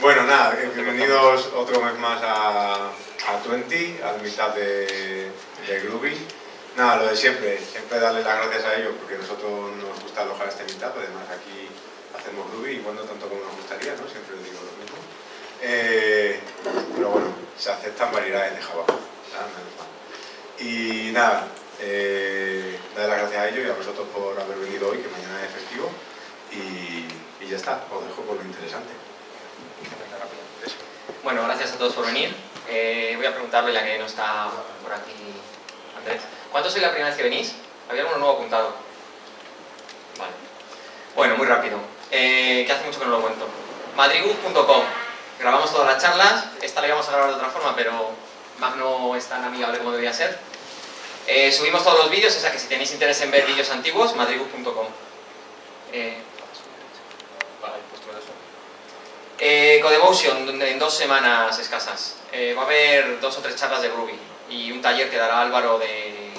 Bueno, nada, bienvenidos otro mes más a, a 20, a la mitad de, de Groovy. Nada, lo de siempre, siempre darle las gracias a ellos porque a nosotros nos gusta alojar este mitad, además aquí hacemos Groovy, igual no tanto como nos gustaría, ¿no? Siempre digo lo mismo. Eh, pero bueno, se aceptan variedades de Java. Y nada, eh, darle las gracias a ellos y a vosotros por haber venido hoy, que mañana es festivo. Y, y ya está, os dejo con lo interesante. Bueno, gracias a todos por venir. Eh, voy a preguntarle, ya que no está por aquí Andrés, ¿cuántos sois la primera vez que venís? ¿Había alguno nuevo apuntado? Vale. Bueno, muy rápido, eh, que hace mucho que no lo cuento. madriguz.com Grabamos todas las charlas, esta la íbamos a grabar de otra forma, pero Magno es tan amigable como debía ser. Eh, subimos todos los vídeos, o sea que si tenéis interés en ver vídeos antiguos, madriguz.com. Eh, vale. Eh, en dos semanas escasas. Eh, va a haber dos o tres charlas de Groovy y un taller que dará Álvaro de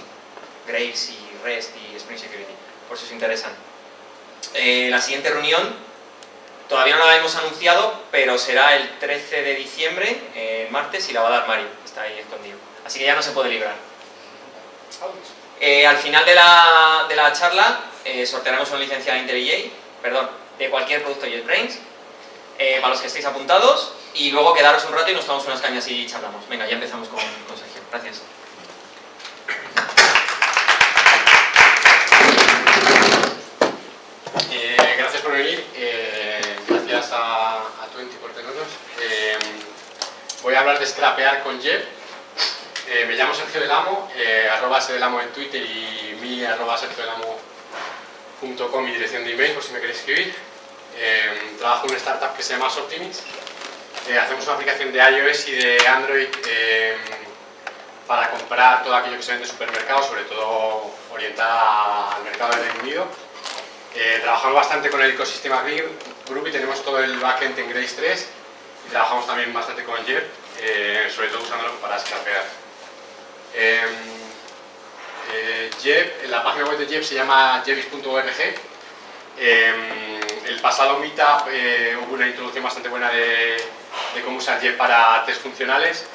Grace y REST y Spring Security, por si os interesan. Eh, la siguiente reunión, todavía no la hemos anunciado, pero será el 13 de diciembre, eh, martes, y la va a dar Mario, está ahí escondido. Así que ya no se puede librar. Eh, al final de la, de la charla eh, sortearemos una licencia de IntelliJ, perdón, de cualquier producto JetBrains, eh, para los que estéis apuntados, y luego quedaros un rato y nos tomamos unas cañas y charlamos. Venga, ya empezamos con, con Sergio. Gracias. Eh, gracias por venir, eh, gracias a, a Twenty por tenernos. Eh, voy a hablar de scrapear con Jeff. Eh, me llamo Sergio del Amo, eh, arroba Delamo en Twitter y mi arroba sergiodelamo.com mi dirección de email por si me queréis escribir. Eh, trabajo en una startup que se llama Soptimix. Eh, hacemos una aplicación de iOS y de Android eh, para comprar todo aquello que se vende en supermercados, sobre todo orientada al mercado del Reino Unido. Eh, trabajamos bastante con el ecosistema Group y tenemos todo el backend en Grace 3 y trabajamos también bastante con Jeb, eh, sobre todo usándolo para scrapear. Eh, eh, Jeb, la página web de Jeb se llama jebis.org. El pasado meetup eh, hubo una introducción bastante buena de, cómo usar Jeb para test funcionales.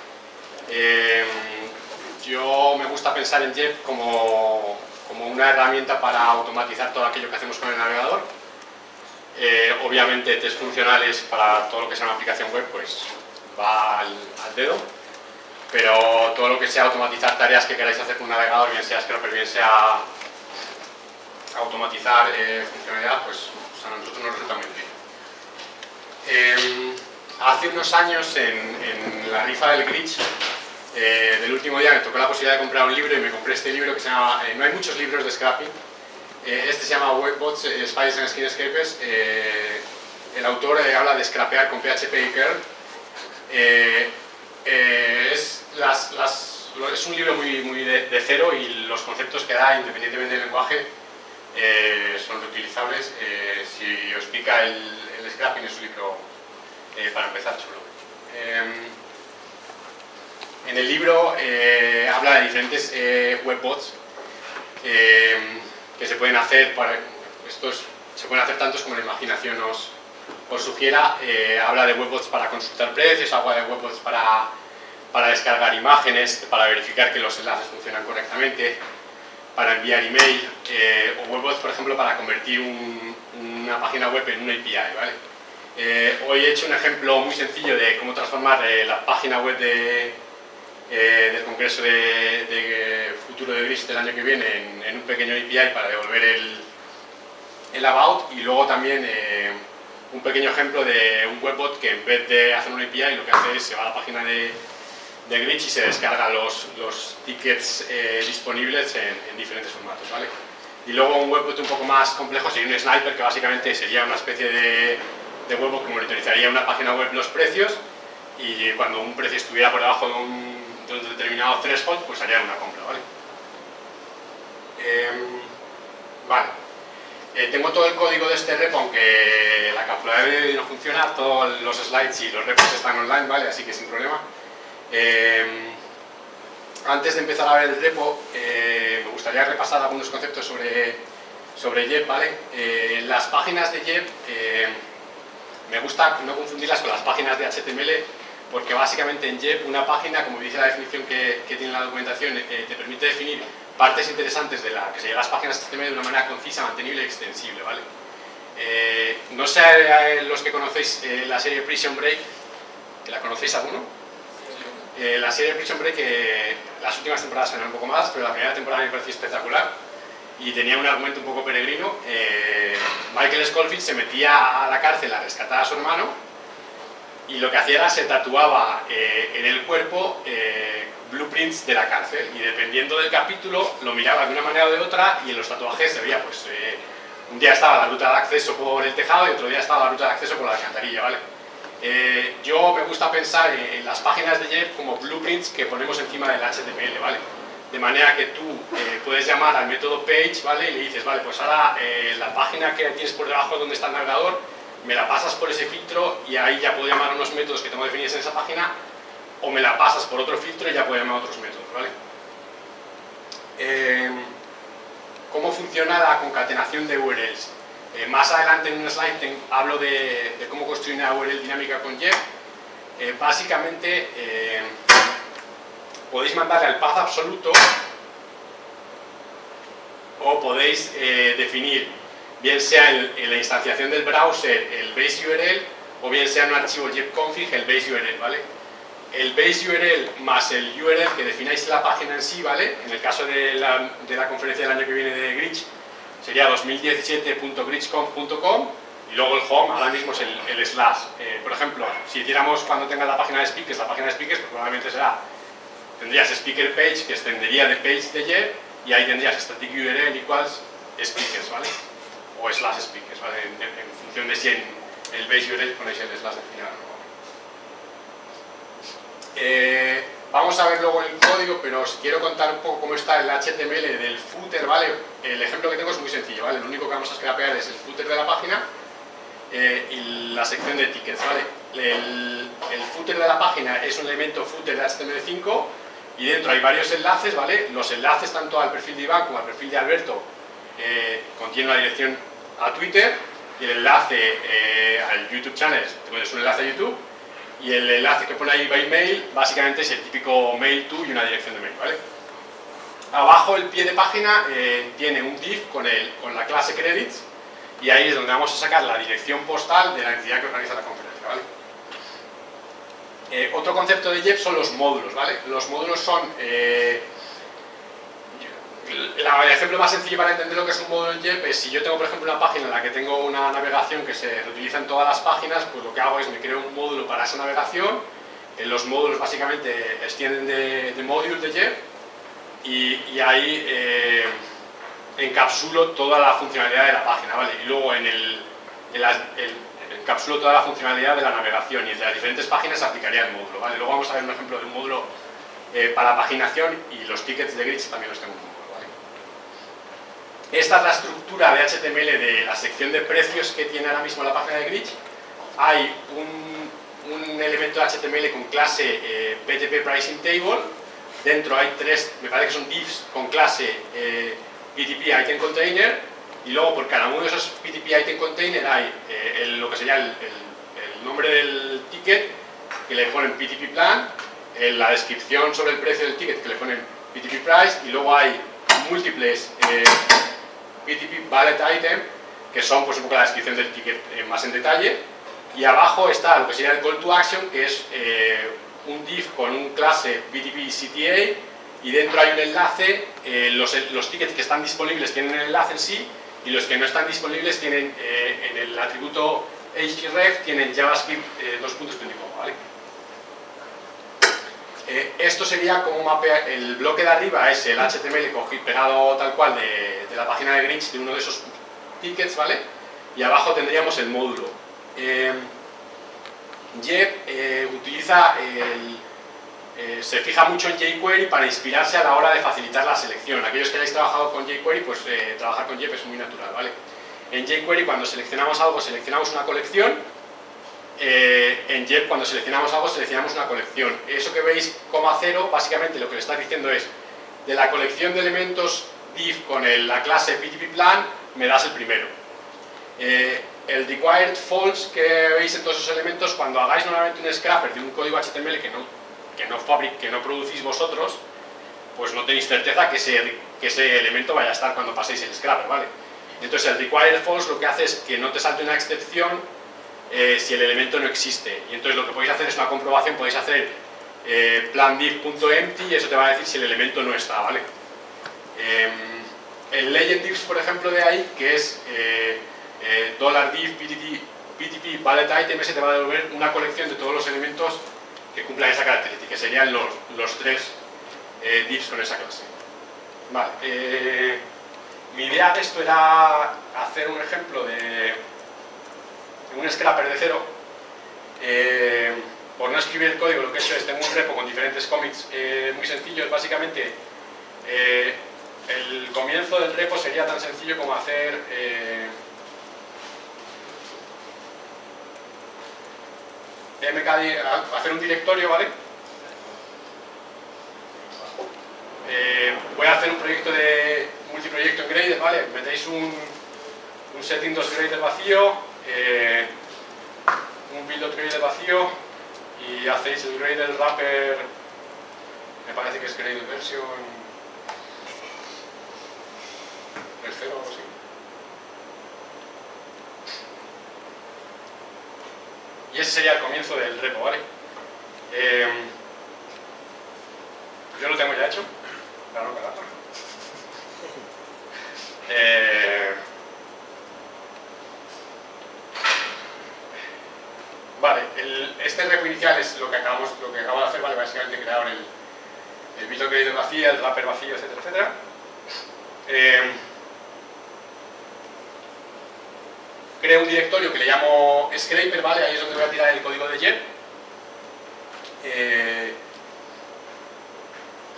Eh, yo me gusta pensar en Jeb como, como una herramienta para automatizar todo aquello que hacemos con el navegador. Eh, obviamente test funcionales para todo lo que sea una aplicación web pues va al, dedo, pero todo lo que sea automatizar tareas que queráis hacer con un navegador, bien sea Scrapper, bien sea automatizar eh, funcionalidad, pues a nosotros nos resulta muy. Eh, hace unos años en, en la rifa del Glitch eh, del último día me tocó la posibilidad de comprar un libro y me compré este libro que se llama, eh, no hay muchos libros de scrapping, eh, este se llama Webbots, eh, Spiders and Skin eh, el autor habla de scrapear con PHP y eh, es, las, las, es un libro muy, muy de, de cero y los conceptos que da independientemente del lenguaje eh, son reutilizables, Eh, si os pica el, el scrapping es un libro eh, para empezar chulo. Em, en el libro habla de diferentes webbots eh, que se pueden hacer para estos se pueden hacer tantos como la imaginación os, os sugiera. Habla de webbots para consultar precios, habla de webbots para, para descargar imágenes, para verificar que los enlaces funcionan correctamente, para enviar email, eh, o webbots, por ejemplo, para convertir un- una página web en una API. ¿vale? Eh, hoy he hecho un ejemplo muy sencillo de cómo transformar eh, la página web de, eh, del Congreso de, de Futuro de Gris del año que viene en, en un pequeño API para devolver el, el about y luego también eh, un pequeño ejemplo de un webbot que en vez de hacer un API lo que hace es se va a la página de, de Glitch y se descarga los, los tickets eh, disponibles en, en diferentes formatos. ¿vale? Y luego un webbot un poco más complejo sería un sniper que básicamente sería una especie de, de webbot que monitorizaría una página web los precios y cuando un precio estuviera por debajo de un, de un determinado threshold pues haría una compra. ¿vale? Em, vale. Eh, tengo todo el código de este repo, aunque la captura de no funciona, todos los slides y los repos están online, ¿vale? Así que sin problema. Eh, antes de empezar a ver el repo, eh, me gustaría repasar algunos conceptos sobre, sobre Jeb, ¿vale? Eh, las páginas de Jeb, eh, me gusta no confundirlas con las páginas de HTML porque básicamente en JEP una página, como dice la definición que, tiene la documentación, te permite definir partes interesantes de la que se las páginas HTML de una manera concisa, mantenible y extensible, ¿vale? No sé los que conocéis la serie Prison Break, ¿que la conocéis alguno? La serie Prison Break, las últimas temporadas eran un poco más, pero la primera temporada me pareció espectacular y tenía un argumento un poco peregrino. Michael Scofield se metía a la cárcel a rescatar a su hermano y lo que hacía era se tatuaba eh, en el cuerpo eh, blueprints de la cárcel y dependiendo del capítulo lo miraba de una manera o de otra y en los tatuajes se veía pues eh, un día estaba la ruta de acceso por el tejado y otro día estaba la ruta de acceso por la alcantarilla, ¿vale? Yo me gusta pensar en, las páginas de Jeff como blueprints que ponemos encima del HTML, ¿vale? De manera que tú puedes llamar al método page, ¿vale? Y le dices, vale, pues ahora la página que tienes por debajo donde está el navegador me la pasas por ese filtro y ahí ya puedo llamar unos métodos que tengo definidos en esa página o me la pasas por otro filtro y ya puedo llamar otros métodos, ¿vale? Eh, ¿Cómo funciona la concatenación de URLs? Eh, más adelante en un slide hablo de, cómo construir una URL dinámica con Jeff. Eh, básicamente podéis mandarle al path absoluto o podéis definir bien sea en, la instanciación del browser el base URL o bien sea un archivo config el base URL, ¿vale? El base URL más el URL que defináis la página en sí, ¿vale? En el caso de la, de la conferencia del año que viene de Gritch sería 2017.gritchconf.com y luego el home ahora mismo es el, slash. Eh, por ejemplo, si hiciéramos cuando tenga la página de speakers, la página de speakers pues probablemente será, tendrías speaker page que extendería de page de jet y ahí tendrías static URL equals speakers, ¿vale? o slash speakers, ¿vale? en, función de si en el base URL ponéis el slash de final. Eh, vamos a ver luego el código, pero os quiero contar un poco cómo está el HTML del footer, ¿vale? El ejemplo que tengo es muy sencillo, ¿vale? Lo único que vamos a pegar es el footer de la página eh, y la sección de tickets, ¿vale? El, el, footer de la página es un elemento footer de HTML5 y dentro hay varios enlaces, ¿vale? Los enlaces tanto al perfil de Iván como al perfil de Alberto eh, contiene una dirección a Twitter y el enlace eh, al YouTube channel, es un enlace a YouTube y el enlace que pone ahí by mail básicamente es el típico mail to y una dirección de mail, ¿vale? Abajo el pie de página eh, tiene un div con, el, con la clase credits y ahí es donde vamos a sacar la dirección postal de la entidad que organiza la conferencia, ¿vale? otro concepto de JEP son los módulos, ¿vale? Los módulos son el ejemplo más sencillo para entender lo que es un módulo en JEP es si yo tengo, por ejemplo, una página en la que tengo una navegación que se reutiliza en todas las páginas, pues lo que hago es me creo un módulo para esa navegación, eh, los módulos básicamente extienden de, de módulos de JEP y, ahí eh, encapsulo toda la funcionalidad de la página, ¿vale? Y luego en el, encapsulo toda la funcionalidad de la navegación y de las diferentes páginas aplicaría el módulo, ¿vale? Luego vamos a ver un ejemplo de un módulo eh, para paginación y los tickets de grids también los tengo esta es la estructura de HTML de la sección de precios que tiene ahora mismo la página de Glitch. Hay un, un elemento de HTML con clase eh, PTP Pricing Table. Dentro hay tres, me parece que son divs con clase eh, PTP Item Container. Y luego por cada uno de esos PTP Item Container hay eh, lo que sería el, el, nombre del ticket que le ponen PTP Plan, la descripción sobre el precio del ticket que le ponen PTP Price y luego hay múltiples BTP Ballet Item, que son pues, un poco la descripción del ticket eh, más en detalle. Y abajo está lo que sería el Call to Action, que es eh, un div con un clase BTP CTA y dentro hay un enlace, eh, los, los, tickets que están disponibles tienen el enlace en sí y los que no están disponibles tienen en el atributo href tienen JavaScript 2.25, ¿vale? Esto sería como mapea, el bloque de arriba es el HTML cogido, pegado tal cual de, la página de Grinch de uno de esos tickets, ¿vale? Y abajo tendríamos el módulo. Eh, eh utiliza eh, se fija mucho en jQuery para inspirarse a la hora de facilitar la selección. Aquellos que hayáis trabajado con jQuery, pues eh, trabajar con JEP es muy natural, ¿vale? En jQuery cuando seleccionamos algo, seleccionamos una colección. En JEP cuando seleccionamos algo, seleccionamos una colección. Eso que veis coma cero, básicamente lo que le está diciendo es de la colección de elementos div con la clase PTP plan, me das el primero. Eh, el required false que veis en todos esos elementos, cuando hagáis nuevamente un scrapper de un código HTML que no, que no, fabric, que no producís vosotros, pues no tenéis certeza que ese, que ese elemento vaya a estar cuando paséis el scrapper, ¿vale? Entonces el required false lo que hace es que no te salte una excepción eh, si el elemento no existe. Y entonces lo que podéis hacer es una comprobación, podéis hacer eh, plandiv.empty y eso te va a decir si el elemento no está, ¿vale? Eh, el legend diffs, por ejemplo, de ahí, que es $div ptp, ptp valid item, ese te va a devolver una colección de todos los elementos que cumplan esa característica, que serían los, los tres eh, divs con esa clase. Vale, eh, mi idea de esto era hacer un ejemplo de un scrapper de cero. Eh, por no escribir el código, lo que he hecho es tengo un repo con diferentes commits eh, muy sencillos. Básicamente, eh, el comienzo del repo sería tan sencillo como hacer eh, mkd, hacer un directorio, ¿vale? Eh, voy a hacer un proyecto de multiproyecto en Gradle, ¿vale? Metéis un, un setting 2 Gradle vacío, eh, un build Gradle vacío y hacéis el Gradle wrapper, me parece que es Gradle version el cero o algo así. Y ese sería el comienzo del repo, ¿vale? Eh, yo lo tengo ya hecho, no cagarlo. Eh, vale, el- este repo inicial es lo que acabamos, lo que acabo de hacer, vale, básicamente crear el, el build Gradle vacío, el wrapper vacío, etcétera, etcétera. Eh, creo un directorio que le llamo scraper, ¿vale? Ahí es donde voy a tirar el código de jet. Eh,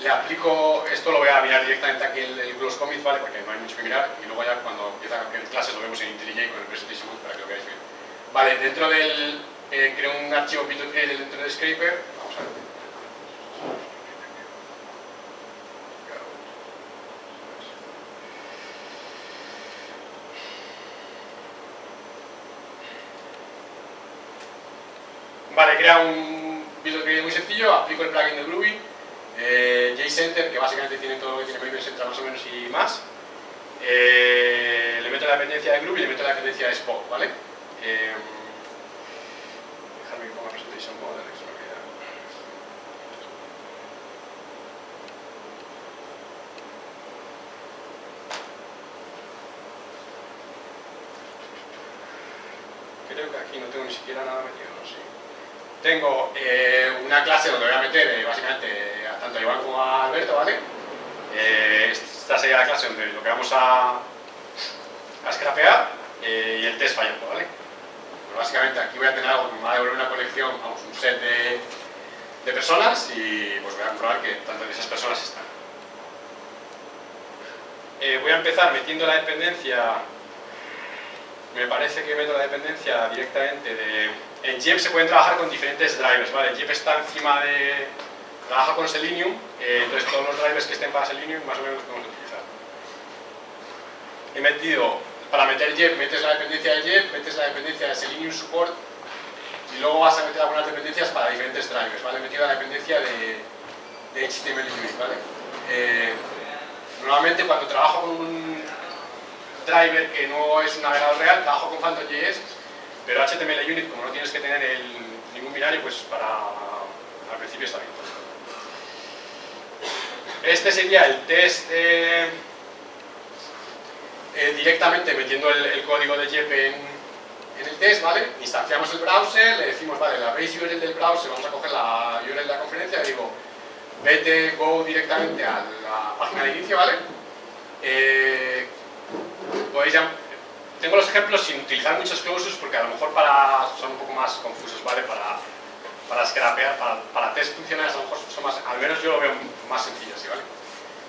le aplico, esto lo voy a mirar directamente aquí el, el Gloss Commit, ¿vale? Porque no hay mucho que mirar y luego ya cuando empieza a clases lo vemos en IntelliJ con el Presentation Book para que lo veáis bien. Vale, dentro del, eh, creo un archivo build.gradle dentro del scraper, vamos a ver. Vale, crea un build muy sencillo, aplico el plugin de Groovy, eh, JCenter, que básicamente tiene todo lo que tiene Maven Center más o menos y más. Eh, le meto la dependencia de Groovy y le meto la dependencia de Spock, ¿vale? Eh, Creo que aquí no tengo ni siquiera nada metido, ¿no? Sí. Tengo eh, una clase donde voy a meter eh, básicamente tanto a Iván como a Alberto, ¿vale? Eh, esta sería la clase donde lo que vamos a, a scrapear y el test fallando, ¿vale? Básicamente aquí voy a tener algo que me va a devolver una colección, vamos, un set de, de personas y pues voy a comprobar que tantas de esas personas están. Eh, voy a empezar metiendo la dependencia me parece que meto la dependencia directamente de... En JEP se pueden trabajar con diferentes drivers, ¿vale? JEP está encima de... trabaja con Selenium, eh, entonces todos los drivers que estén para Selenium más o menos los podemos utilizar. He metido, para meter JEP, metes la dependencia de JEP, metes la dependencia de Selenium Support y luego vas a meter algunas dependencias para diferentes drivers, ¿vale? Metido la dependencia de, de HTML Unit, ¿vale? Eh, normalmente cuando trabajo con un driver que no es un navegador real, trabajo con Phantom.js, pero HTML Unit, como no tienes que tener el- ningún binario, pues para al principio está bien. Este sería el test eh, eh, directamente metiendo el, el código de JEP en, en el test, ¿vale? Instanciamos el browser, le decimos, vale, la base URL del browser, vamos a coger la URL de la conferencia, le digo, vete, go directamente a la página de inicio, ¿vale? Eh, tengo los ejemplos sin utilizar muchos clauses porque a lo mejor para, son un poco más confusos, ¿vale? Para, para scrapear, para, para test funcionales a lo mejor son más, al menos yo lo veo más sencillo así, ¿vale?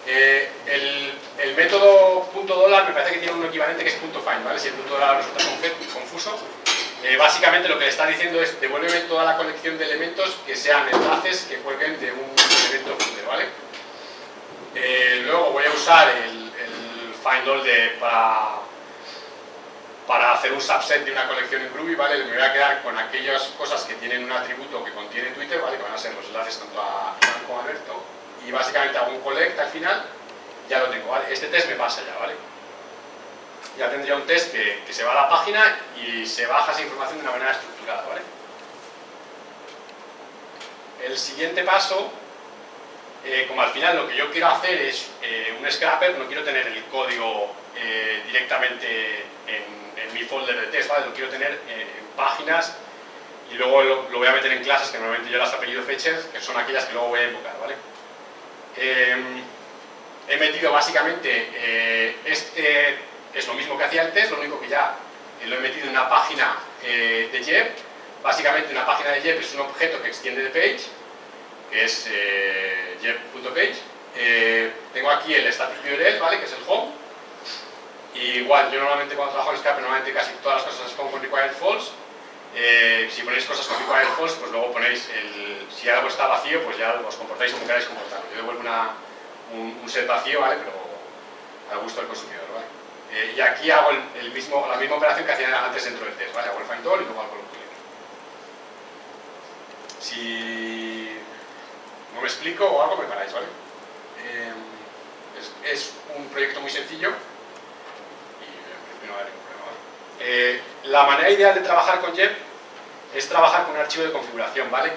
Eh, el, el método punto dólar me parece que tiene un equivalente que es punto find, ¿vale? Si el punto dólar resulta confuso, eh, básicamente lo que le está diciendo es devuélveme toda la colección de elementos que sean enlaces que cuelguen de un elemento footer, ¿vale? Eh, luego voy a usar el, el find all de, para, para hacer un subset de una colección en Groovy, ¿vale? Me voy a quedar con aquellas cosas que tienen un atributo que contiene Twitter, ¿vale? Que van a ser los enlaces tanto a a Alberto. Y básicamente hago un collect al final, ya lo tengo, ¿vale? Este test me pasa ya, ¿vale? Ya tendría un test que, que se va a la página y se baja esa información de una manera estructurada, ¿vale? El siguiente paso eh, como al final lo que yo quiero hacer es eh, un scrapper, no quiero tener el código eh, directamente en, mi folder de test, ¿vale? lo quiero tener en páginas y luego lo, voy a meter en clases que normalmente yo las apellido fetches, que son aquellas que luego voy a invocar. ¿vale? Em, he metido básicamente este, es lo mismo que hacía el test, lo único que ya lo he metido en una página de JEP. Básicamente una página de JEP es un objeto que extiende de page que es eh, jeff.page. Eh, tengo aquí el static URL, ¿vale? que es el home. Igual, yo normalmente cuando trabajo en Scrapper, normalmente casi todas las cosas las pongo con required false. Eh, si ponéis cosas con required false, pues luego ponéis el, si algo está vacío, pues ya os comportáis como queráis comportar. Yo devuelvo una, un, set vacío, ¿vale? Pero al gusto del consumidor, ¿vale? Eh, y aquí hago el, mismo, la misma operación que hacía antes dentro del test, ¿vale? Hago el find all y luego hago el clear. Si no me explico o algo, me paráis, ¿vale? Eh, es, un proyecto muy sencillo y no va a haber ningún problema. Eh, la manera ideal de trabajar con JEP es trabajar con un archivo de configuración, ¿vale?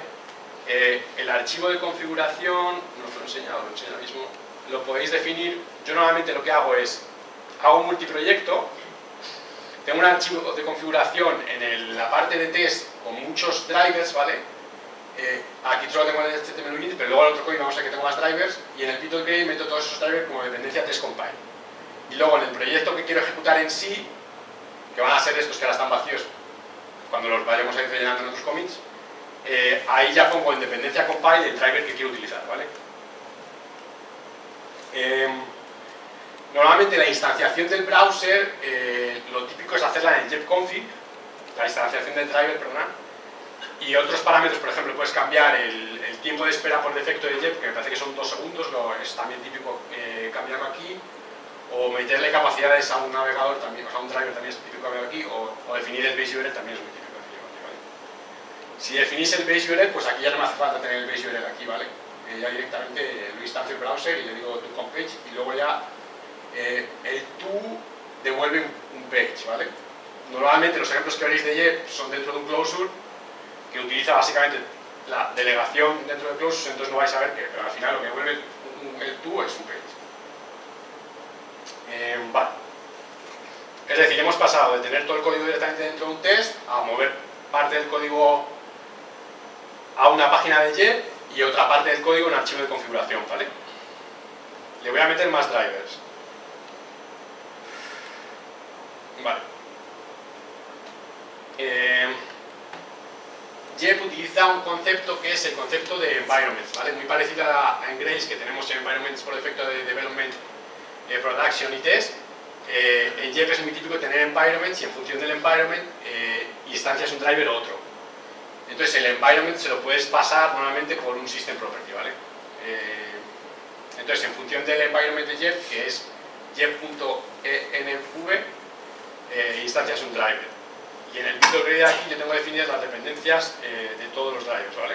Eh, el archivo de configuración, no os lo he enseñado, lo ahora mismo, lo podéis definir, yo normalmente lo que hago es, hago un multiproyecto, tengo un archivo de configuración en la parte de test con muchos drivers, ¿vale? Eh, aquí solo tengo el HTML unit, pero luego el otro código vamos a que tengo más drivers y en el Python que meto todos esos drivers como dependencia test compile. Y luego en el proyecto que quiero ejecutar en sí, que van a ser estos que ahora están vacíos cuando los vayamos a ir rellenando en otros commits, eh, ahí ya pongo en dependencia compile el driver que quiero utilizar, ¿vale? Em, normalmente la instanciación del browser, eh, lo típico es hacerla en jepconfig, la instanciación del driver, perdón, y otros parámetros, por ejemplo, puedes cambiar el, tiempo de espera por defecto de JEP, que me parece que son dos segundos, lo, es también típico eh, cambiarlo aquí, o meterle capacidades a un navegador también, o sea, un driver también es típico cambiarlo aquí, o, definir el base URL también es muy típico ¿vale? Si definís el base URL, pues aquí ya no me hace falta tener el base URL aquí, ¿vale? Eh, ya directamente lo instancio el browser y le digo tu homepage y luego ya eh, el to devuelve un, un page, ¿vale? Normalmente los ejemplos que veréis de JEP son dentro de un closure que utiliza básicamente la delegación dentro de Closure, entonces no vais a ver que pero al final lo que vuelve el to es un page. Eh. Es decir, hemos pasado de tener todo el código directamente dentro de un test a mover parte del código a una página de JET y otra parte del código en archivo de configuración, ¿vale? Le voy a meter más drivers. Vale. Eh, JEP utiliza un concepto que es el concepto de environments, ¿vale? muy parecido a, en Grace que tenemos environments por defecto de development, eh, production y test. Eh, en JEP es muy típico tener environments y en función del environment eh, instancias un driver o otro. Entonces el environment se lo puedes pasar normalmente por un system property, ¿vale? entonces en función del environment de JEP, que es jep.env, instancias un driver. Y en el de aquí yo tengo definidas las dependencias eh, de todos los drivers, ¿vale?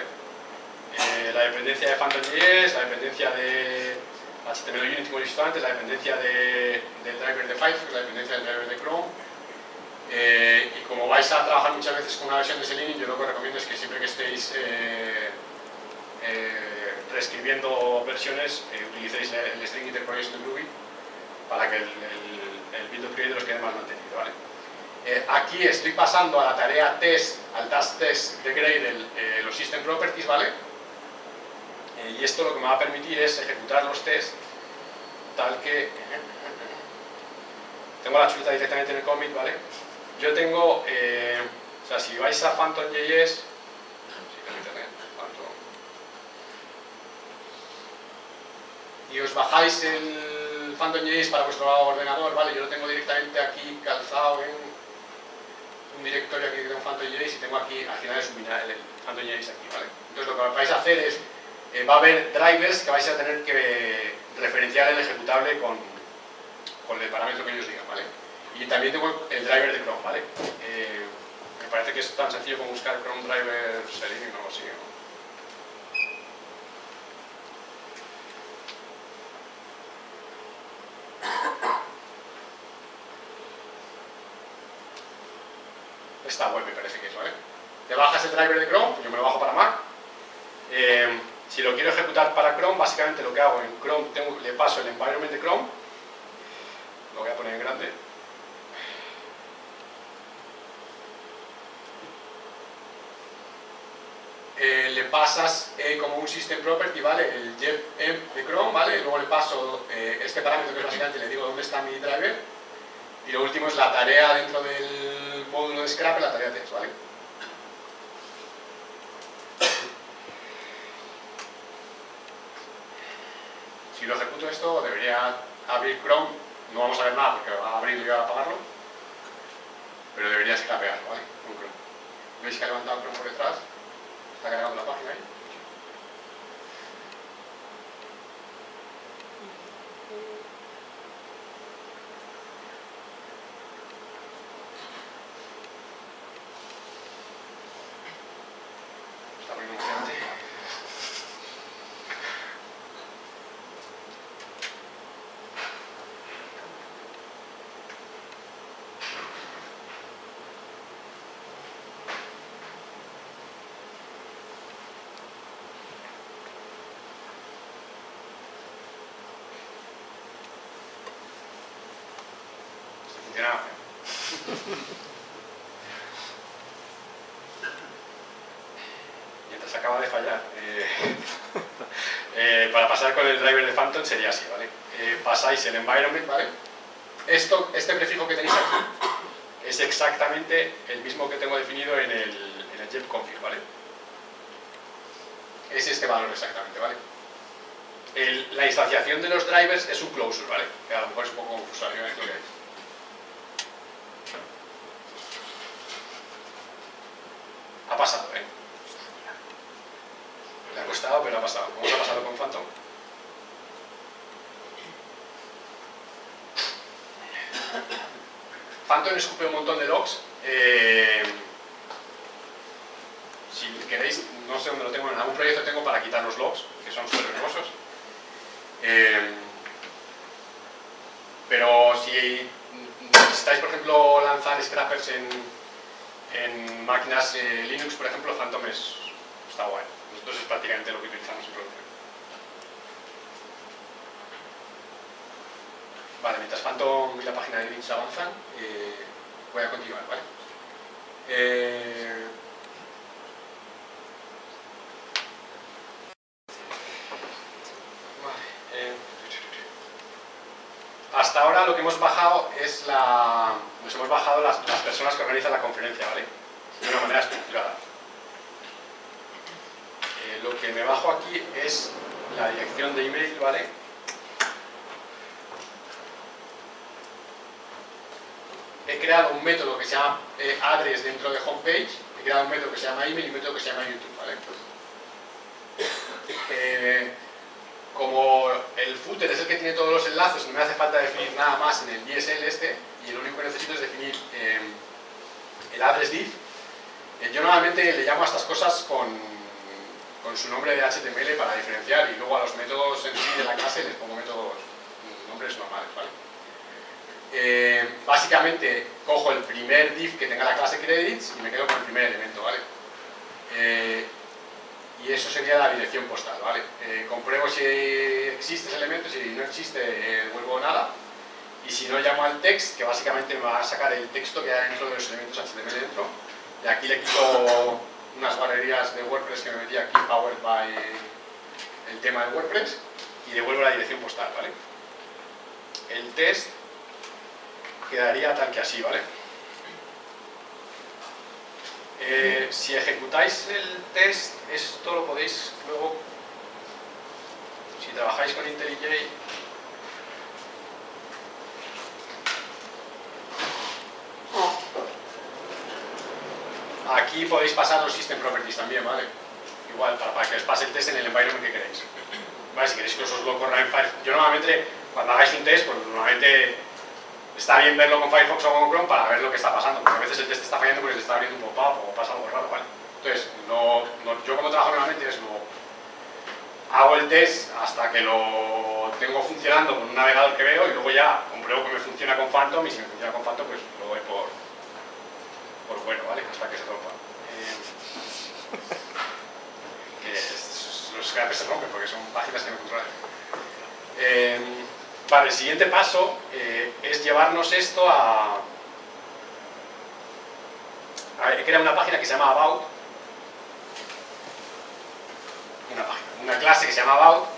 Eh, la dependencia de Phantom.js, la dependencia de HTML Unity, como he visto antes, la dependencia de, del driver de Firefox, la dependencia del driver de Chrome. Eh, y como vais a trabajar muchas veces con una versión de Selenium, yo lo que os recomiendo es que siempre que estéis reescribiendo versiones, utilicéis el, string interpolation de Groovy para que el, el, el build of create los quede más mantenido, ¿vale? Eh, aquí estoy pasando a la tarea test, al task test de Gradle, eh, los system properties, ¿vale? Eh, y esto lo que me va a permitir es ejecutar los tests tal que... tengo la chuleta directamente en el commit, ¿vale? Yo tengo, o sea, si vais a Phantom.js, y os bajáis el Phantom.js para vuestro ordenador, ¿vale? Yo lo tengo directamente aquí calzado en un directorio aquí que tengo Phantom.js y tengo aquí, al final es un el Phantom.js aquí, ¿vale? Entonces lo que vais a hacer es, eh, va a haber drivers que vais a tener que referenciar el ejecutable con, con el parámetro que ellos digan, ¿vale? Y también tengo el driver de Chrome, ¿vale? Eh, me parece que es tan sencillo como buscar Chrome Driver Selenium o algo así. ¿no? Esta web me parece que es, ¿vale? Te bajas el driver de Chrome, yo me lo bajo para Mac. Eh, si lo quiero ejecutar para Chrome, básicamente lo que hago en Chrome, tengo, le paso el environment de Chrome, lo voy a poner en grande, Eh, le pasas eh, como un system property, ¿vale? El JEP de Chrome, ¿vale? Luego le paso eh, este parámetro que es básicamente le digo dónde está mi driver. Y lo último es la tarea dentro del módulo de Scrap, la tarea text, ¿vale? Si lo ejecuto esto, debería abrir Chrome. No vamos a ver nada porque va a abrirlo y va a apagarlo. Pero debería scrapear, ¿vale? Con. ¿Veis que ha levantado Chrome por detrás? Está cargando la página ahí. Está muy emocionante. Esto funcionaba. Mientras acaba de fallar. eh, eh, para pasar con el driver de Phantom sería así, ¿vale? Eh, pasáis el environment, ¿vale? Esto, este prefijo que tenéis aquí es exactamente el mismo que tengo definido en el, en config, ¿vale? Es este valor exactamente, ¿vale? La instanciación de los drivers es un closure, ¿vale? Que a lo mejor es un poco confuso, a mí me lo que es. Ha pasado, ¿eh? Le ha costado, pero ha pasado. ¿Cómo se ha pasado con Phantom? Phantom escupe un montón de logs. eh, si queréis, no sé dónde lo tengo, en algún proyecto tengo para quitar los logs, que son súper hermosos. Eh, pero si necesitáis, por ejemplo, lanzar scrappers en, en máquinas eh, Linux, por ejemplo, Phantom es, está guay. Nosotros es prácticamente lo que utilizamos en Vale, mientras Phantom y la página de Linux avanzan, eh, voy a continuar, ¿vale? Eh, eh, hasta ahora lo que hemos bajado es la... Nos hemos bajado las, personas que organizan la conferencia, ¿vale? De una manera estructurada. Lo que me bajo aquí es la dirección de email, ¿vale? He creado un método que se llama eh, address dentro de homepage, he creado un método que se llama email y un método que se llama YouTube, ¿vale? Eh, como el footer es el que tiene todos los enlaces, no me hace falta definir nada más en el DSL este, y lo único que necesito es definir eh, el address div. Yo normalmente le llamo a estas cosas con, con su nombre de HTML para diferenciar, y luego a los métodos en sí de la clase les pongo métodos, nombres normales, ¿vale? Eh, básicamente cojo el primer div que tenga la clase credits y me quedo con el primer elemento, ¿vale? Eh, y eso sería la dirección postal, ¿vale? Eh, compruebo si existe ese elemento, si no existe, eh, devuelvo nada. Y si no, llamo al text, que básicamente me va a sacar el texto que hay dentro de los elementos HTML dentro. Y aquí le quito unas barrerías de WordPress que me metí aquí, powered by el tema de WordPress, y devuelvo la dirección postal, ¿vale? El test quedaría tal que así, ¿vale? Eh, si ejecutáis el test, esto lo podéis luego, si trabajáis con IntelliJ, aquí podéis pasar los System Properties también, ¿vale? Igual, para, para que os pase el test en el environment que queréis. ¿Vale? Si queréis que os lo corra en Firefox. Yo normalmente, cuando hagáis un test, pues normalmente está bien verlo con Firefox o con Chrome para ver lo que está pasando, porque a veces el test está fallando porque se está abriendo un pop-up o pasa algo raro, ¿vale? Entonces, no, no, yo como trabajo normalmente es lo, hago el test hasta que lo tengo funcionando con un navegador que veo y luego ya compruebo que me funciona con Phantom y si me funciona con Phantom pues lo doy por, por bueno, ¿vale? Hasta que se rompa. Eh, que los scrappers se rompen porque son páginas que me controlan. Eh, vale, el siguiente paso eh, es llevarnos esto a... a ver, una página que se llama About. Una página, una clase que se llama About,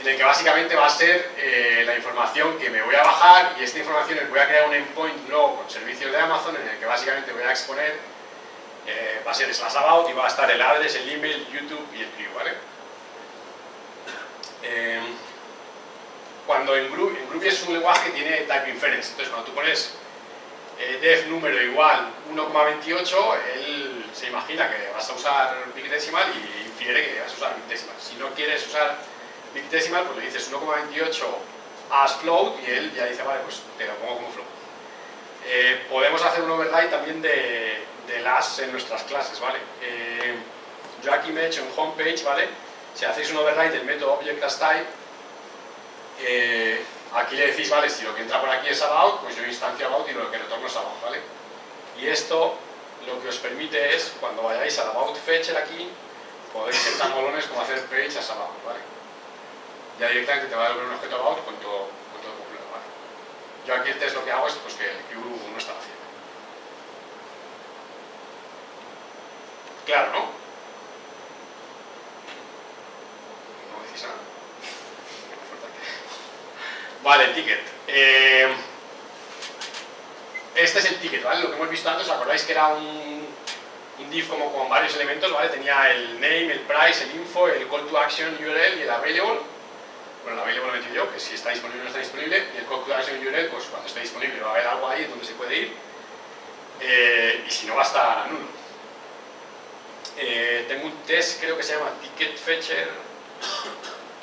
en el que básicamente va a ser eh, la información que me voy a bajar y esta información voy a crear un endpoint luego con servicios de Amazon en el que básicamente voy a exponer, va a ser slash about y va a estar el address, el email, YouTube y el view, ¿vale? Eh, cuando en Groovy, en Groovy es un lenguaje que tiene type inference, entonces cuando tú pones eh, def número igual 1,28, él se imagina que vas a usar big decimal y infiere que vas a usar big decimal. Si no quieres usar big decimal, pues le dices 1,28 as float y él ya dice, vale, pues te lo pongo como float. Eh, podemos hacer un override también de, de las en nuestras clases, ¿vale? Eh, yo aquí me he hecho en homepage, ¿vale? Si hacéis un override del método object as type, aquí le decís, vale, si lo que entra por aquí es about, pues yo instancio about y lo que retorno es about, ¿vale? Y esto lo que os permite es, cuando vayáis al about fetcher aquí, podéis ser tan molones como hacer page as about, ¿vale? Ya directamente te va a devolver un objeto about con todo, con todo completo, ¿vale? Yo aquí el test lo que hago es pues, que el queue no está haciendo. Claro, ¿no? No decís nada. Vale, el ticket. Eh, este es el ticket, ¿vale? Lo que hemos visto antes, ¿os acordáis que era un, un div como con varios elementos, ¿vale? Tenía el name, el price, el info, el call to action URL y el available. Bueno, el available lo he metido yo, que si está disponible o no está disponible. Y el call to action URL, pues cuando esté disponible va a haber algo ahí donde se puede ir. Eh, y si no, va a estar nulo. Eh, tengo un test, creo que se llama Ticket Fetcher,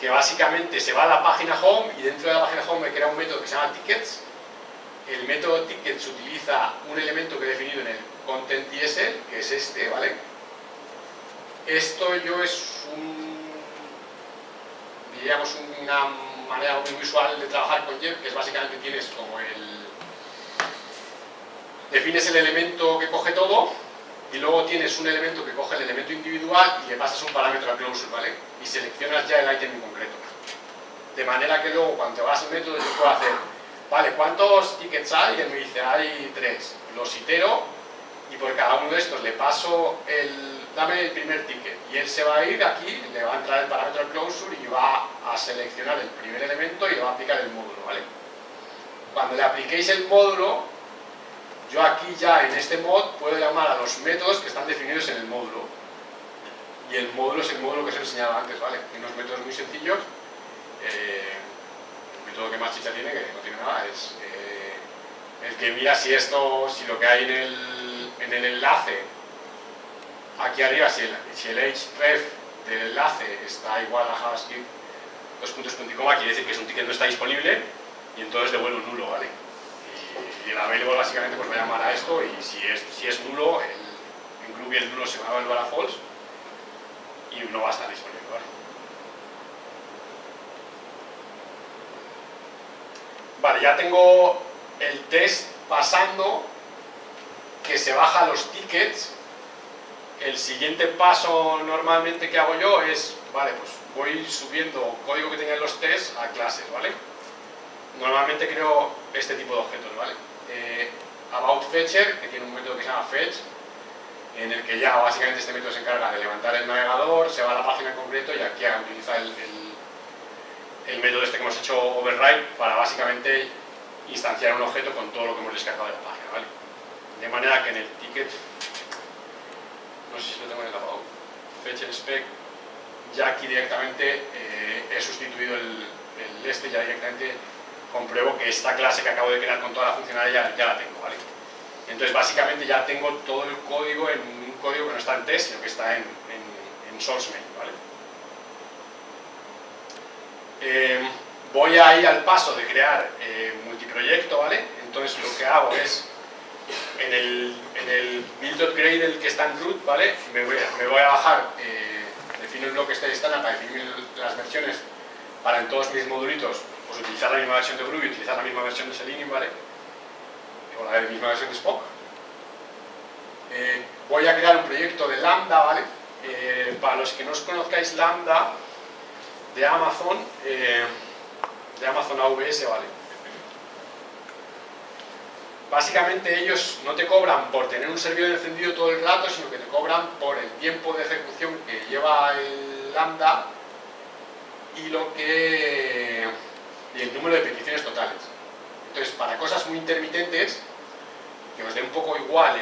que básicamente se va a la página home y dentro de la página home me crea un método que se llama tickets. El método tickets utiliza un elemento que he definido en el content DSL, que es este, ¿vale? Esto yo es un, diríamos, una manera muy visual de trabajar con Jet, que es básicamente tienes como el... Defines el elemento que coge todo y luego tienes un elemento que coge el elemento individual y le pasas un parámetro a closure, ¿vale? Y seleccionas ya el ítem en concreto. De manera que luego cuando vas al método yo puedo hacer, vale, ¿cuántos tickets hay? Y él me dice, hay tres. Los itero y por cada uno de estos le paso el, dame el primer ticket. Y él se va a ir aquí, le va a entrar el parámetro closure y va a seleccionar el primer elemento y le va a aplicar el módulo, ¿vale? Cuando le apliquéis el módulo, yo aquí ya en este mod puedo llamar a los métodos que están definidos en el módulo. Y el módulo es el módulo que os he enseñado antes, ¿vale? Tiene unos métodos muy sencillos. Eh, el método que más chicha tiene, que no tiene nada, es eh, el que mira si esto, si lo que hay en el, en el enlace, aquí arriba, si el, si el href del enlace está igual a JavaScript, dos puntos punto y coma, quiere decir que es un ticket no está disponible y entonces devuelve un nulo, ¿vale? Y el available básicamente pues va a llamar a esto y si es, si es nulo, el, en Groovy el nulo se va a volver a false y no va a estar disponible. ¿vale? vale, ya tengo el test pasando que se baja los tickets. El siguiente paso normalmente que hago yo es, vale, pues voy subiendo código que tengan los tests a clases, ¿vale? Normalmente creo este tipo de objetos, ¿vale? Eh, about Fetcher, que tiene un método que se llama Fetch, en el que ya básicamente este método se encarga de levantar el navegador, se va a la página en concreto y aquí utiliza el, el, método este que hemos hecho override para básicamente instanciar un objeto con todo lo que hemos descargado de la página, ¿vale? De manera que en el ticket, no sé si lo tengo en el about, Fetcher spec, ya aquí directamente eh, he sustituido el, el este ya directamente compruebo que esta clase que acabo de crear con toda la funcionalidad ya la tengo, ¿vale? Entonces, básicamente ya tengo todo el código en un código que no está en test, sino que está en, en, en source main, ¿vale? Eh, voy a ir al paso de crear eh, multiproyecto, ¿vale? Entonces, lo que hago es, en el, en el build.gradle que está en root, ¿vale? Me voy me voy a bajar, eh, defino el bloque estándar para definir las versiones para en todos mis modulitos pues utilizar la misma versión de Groovy, utilizar la misma versión de Selenium, ¿vale? O la misma versión de Spock. Eh, voy a crear un proyecto de Lambda, ¿vale? Eh, para los que no os conozcáis Lambda de Amazon, eh, de Amazon AWS, ¿vale? Básicamente ellos no te cobran por tener un servidor encendido todo el rato, sino que te cobran por el tiempo de ejecución que lleva el Lambda y lo que y el número de peticiones totales. Entonces, para cosas muy intermitentes, que os dé un poco igual,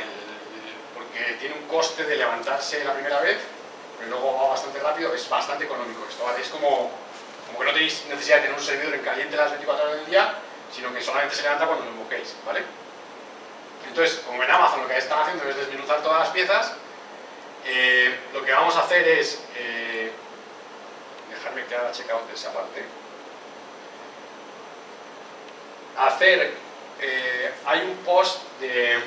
porque tiene un coste de levantarse la primera vez, pero luego va bastante rápido, es bastante económico esto. Es como, como que no tenéis necesidad de tener un servidor en caliente las 24 horas del día, sino que solamente se levanta cuando lo invoquéis, ¿vale? Entonces, como en Amazon lo que están haciendo es desmenuzar todas las piezas, eh, lo que vamos a hacer es, eh, dejarme que haga checkout de esa parte, hacer, eh, hay un post de,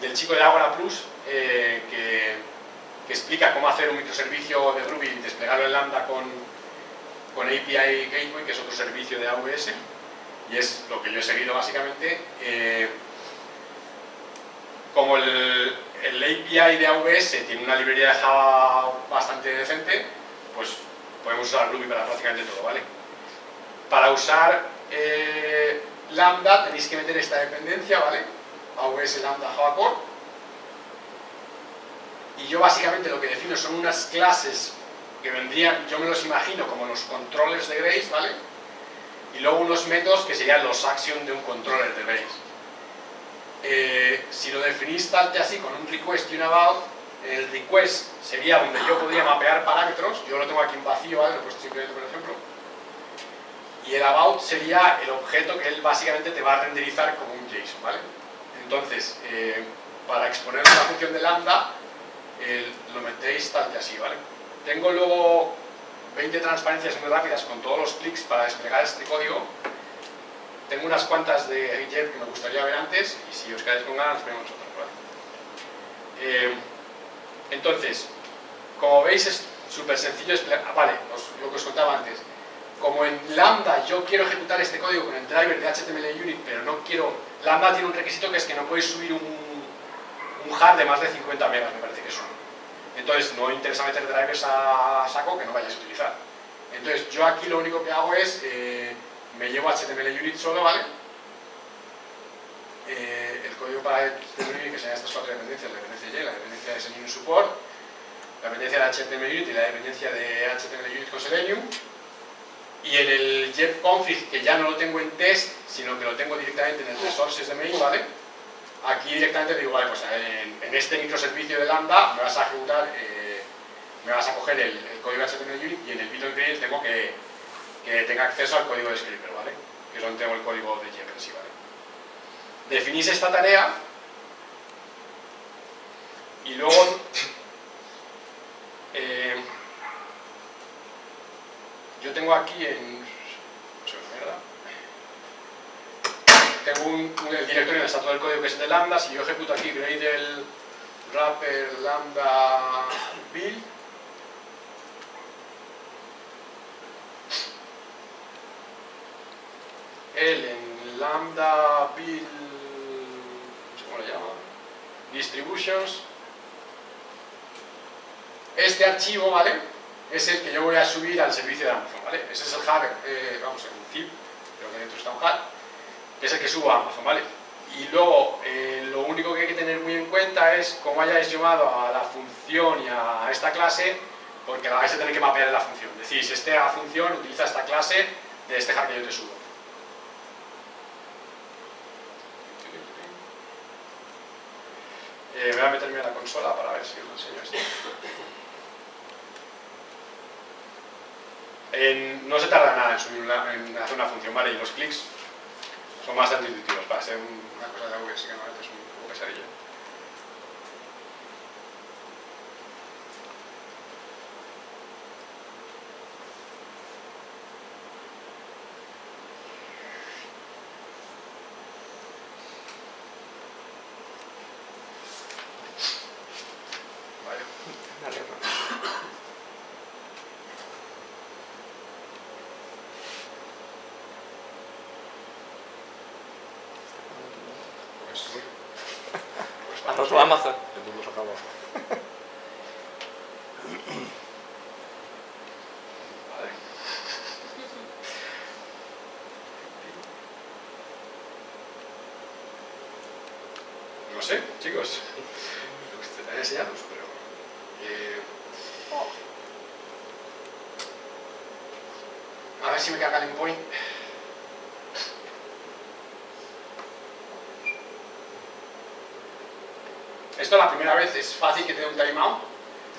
del chico de Agora Plus eh, que, explica cómo hacer un microservicio de Ruby y desplegarlo en Lambda con, con API Gateway, que es otro servicio de AWS, y es lo que yo he seguido básicamente. Eh, como el, API de AWS tiene una librería de Java bastante decente, pues podemos usar Ruby para prácticamente todo, ¿vale? Para usar eh, lambda tenéis que meter esta dependencia, ¿vale? AWS lambda Java Core. Y yo básicamente lo que defino son unas clases que vendrían, yo me los imagino como los controllers de Grace, ¿vale? Y luego unos métodos que serían los actions de un controller de Grace. Eh, si lo definís tal así con un request y un about, el request sería donde yo podría mapear parámetros, yo lo tengo aquí en vacío, ¿vale? Lo he puesto simplemente por ejemplo y el about sería el objeto que él básicamente te va a renderizar como un JSON, ¿vale? Entonces, eh, para exponer una función de lambda, lo metéis tal que así, ¿vale? Tengo luego 20 transparencias muy rápidas con todos los clics para desplegar este código. Tengo unas cuantas de Jet que me gustaría ver antes y si os quedáis con ganas, vemos otras, ¿vale? Eh, entonces, como veis es súper sencillo desplegar... Ah, vale, lo que os contaba antes como en Lambda yo quiero ejecutar este código con el driver de HTML unit, pero no quiero... Lambda tiene un requisito que es que no podéis subir un, un hard de más de 50 megas, me parece que son. Entonces no interesa meter drivers a saco que no vayáis a utilizar. Entonces yo aquí lo único que hago es, eh, me llevo HTML unit solo, ¿vale? Eh, el código para HTML unit que sean estas cuatro dependencias, la dependencia Y, la dependencia de Selenium Support, la dependencia de HTML unit y la dependencia de HTML unit con Selenium, y en el jetconfig, que ya no lo tengo en test, sino que lo tengo directamente en el resources de ¿vale? Aquí directamente digo, vale, pues en, este microservicio de Lambda me vas a ejecutar, eh, me vas a coger el, código HTML unit y en el Python Gradle tengo que, que tenga acceso al código de scripter, ¿vale? Que es donde tengo el código de Jet en sí, ¿vale? Definís esta tarea y luego eh, yo tengo aquí en... Tengo un, el directorio donde está todo el código que es de lambda. Si yo ejecuto aquí gradle wrapper lambda build, él en lambda build, no sé cómo le llama, distributions, este archivo, ¿vale? Es el que yo voy a subir al servicio de Amazon, ¿vale? Ese es el hub, eh, vamos, el zip, creo que dentro está un hub, que es el que subo a Amazon, ¿vale? Y luego, eh, lo único que hay que tener muy en cuenta es cómo hayáis llamado a la función y a esta clase, porque la vais a tener que mapear en la función. Decís, esta función utiliza esta clase de este hub que yo te subo. Eh, voy a meterme en la consola para ver si os enseño esto. No se tarda nada en, hacer una función, ¿vale? Y los clics son bastante intuitivos para ser una cosa de AWS que normalmente es un poco pesadilla. pues... pues A vamos tu Amazon. El mundo se acaba. Vale. No sé, chicos. Me gustaría enseñaros, pero. eh, A ver si me carga el endpoint. Esto la primera vez es fácil que te dé un timeout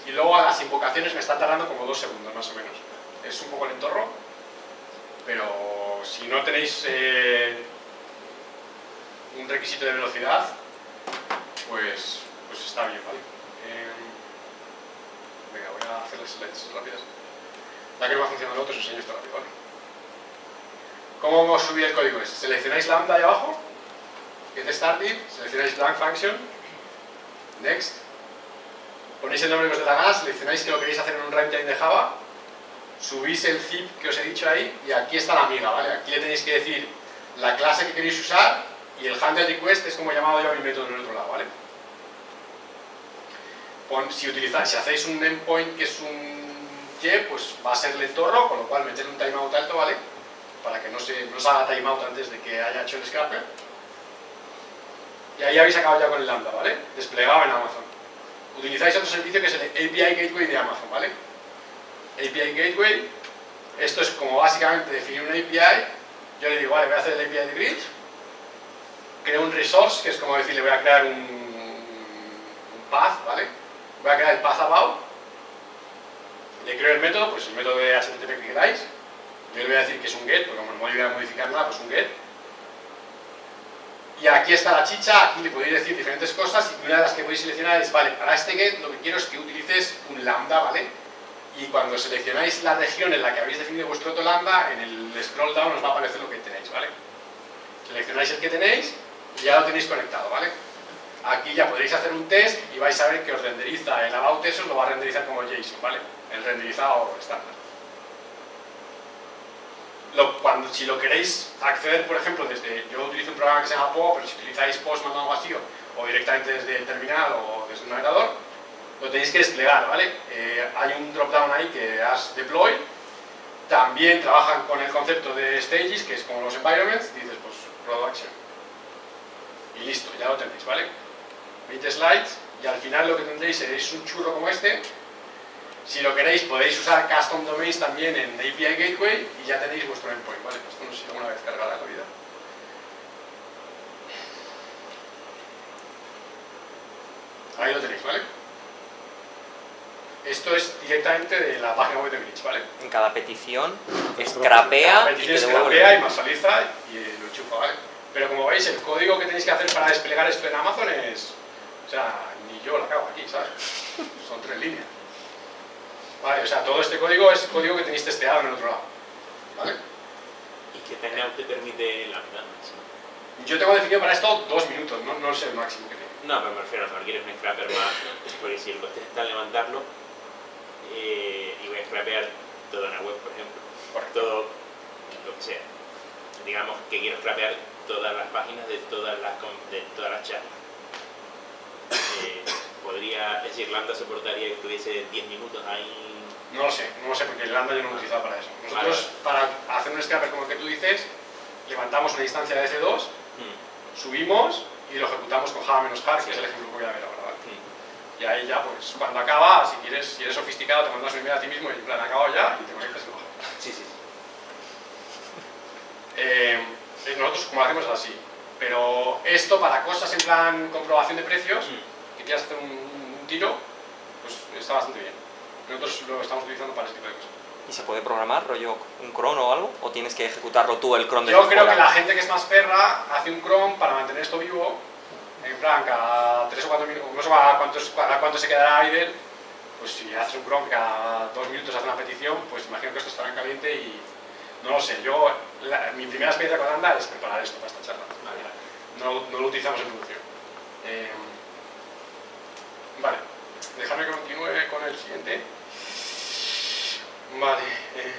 y luego a las invocaciones me están tardando como dos segundos más o menos. Es un poco el entorno, pero si no tenéis eh, un requisito de velocidad, pues, pues está bien, ¿vale? Eh, venga, voy a hacer las slides rápidas. Ya que no va funcionando otro, os enseño esto rápido, ¿vale? ¿Cómo subir el código? Es, seleccionáis lambda ahí abajo, get started, seleccionáis blank function, next, ponéis el nombre que os la gana, seleccionáis que lo queréis hacer en un runtime de Java, subís el zip que os he dicho ahí y aquí está la amiga, ¿vale? Aquí le tenéis que decir la clase que queréis usar y el handle request es como llamado yo a mi método en el otro lado, ¿vale? Si utilizáis, si hacéis un endpoint que es un Y, pues va a ser lentorro, con lo cual meter un timeout alto, ¿vale? Para que no se, no haga timeout antes de que haya hecho el scraper. Y ahí habéis acabado ya con el lambda, ¿vale? Desplegado en Amazon. Utilizáis otro servicio que es el API Gateway de Amazon, ¿vale? API Gateway, esto es como básicamente definir un API. Yo le digo, vale, voy a hacer el API de Grid, creo un resource, que es como decirle, voy a crear un, un path, ¿vale? Voy a crear el path about, le creo el método, pues el método de HTTP que queráis. Yo le voy a decir que es un get, porque como no voy a modificar nada, pues un get. Y aquí está la chicha, aquí le podéis decir diferentes cosas y una de las que podéis seleccionar es, vale, para este get lo que quiero es que utilices un lambda, ¿vale? Y cuando seleccionáis la región en la que habéis definido vuestro otro lambda, en el scroll down os va a aparecer lo que tenéis, ¿vale? Seleccionáis el que tenéis y ya lo tenéis conectado, ¿vale? Aquí ya podréis hacer un test y vais a ver que os renderiza el about eso, lo va a renderizar como JSON, ¿vale? El renderizado estándar. Lo- cuando, si lo queréis acceder, por ejemplo, desde, yo utilizo un programa que se llama PO, pero si utilizáis Postman o algo así, o, directamente desde el terminal o desde un navegador, lo tenéis que desplegar, ¿vale? Eh, hay un drop-down ahí que has deploy, también trabajan con el concepto de stages, que es como los environments, dices, pues, production. Y listo, ya lo tenéis, ¿vale? 20 slides, y al final lo que tendréis es un churro como este, si lo queréis, podéis usar custom domains también en API Gateway y ya tenéis vuestro endpoint, ¿vale? Esto no sé si alguna vez cargará la vida. Ahí lo tenéis, ¿vale? Esto es directamente de la página web de Glitch, ¿vale? En cada petición, scrapea y petición scrapea y masaliza y lo enchufa, ¿vale? Pero como veis, el código que tenéis que hacer para desplegar esto en Amazon es... O sea, ni yo la cago aquí, ¿sabes? Son tres líneas. Vale, o sea, todo este código es código que tenéis testeado en el otro lado. ¿Vale? ¿Y qué timeout te permite lambda? Yo tengo definido para esto dos minutos, no, no sé el máximo que tengo. No, pero me refiero a mejor quieres un scraper más, porque si el coste está en levantarlo, eh, y voy a scrapear toda una web, por ejemplo, Correcto. todo lo que sea. Digamos que quiero scrapear todas las páginas de todas las, de todas las charlas. Eh, podría, es decir, Lambda soportaría que tuviese 10 minutos ahí. No lo sé, no lo sé porque el Lambda yo no lo he utilizado para eso. Nosotros, para hacer un scraper como el que tú dices, levantamos una instancia de C2, Hmm, subimos y lo ejecutamos con Java menos jar, que es el ejemplo que voy a ver ahora. ¿vale? hmm. Y ahí ya, pues, cuando acaba, si quieres, si eres sofisticado, te mandas un email a ti mismo y en plan, acabado ya, y te conectas y lo. Sí, sí. Eh, eh, nosotros como lo hacemos es así. Pero esto para cosas en plan comprobación de precios, Hmm. que quieras hacer un tiro, pues está bastante bien. Nosotros lo estamos utilizando para ese tipo de cosas. ¿Y se puede programar, rollo, un cron o algo? ¿O tienes que ejecutarlo tú el cron de Yo creo que la gente que es más perra hace un cron para mantener esto vivo, en plan, cada 3 o 4 minutos, no sé a cuántos- a cuánto se quedará idle, pues si haces un cron que cada 2 minutos hace una petición, pues imagino que esto estará en caliente y no lo sé. Yo, la- mi primera experiencia con Anda es preparar esto para esta charla. No, no lo utilizamos en producción. Eh, Vale, déjame que continúe con el siguiente. Vale. Eh,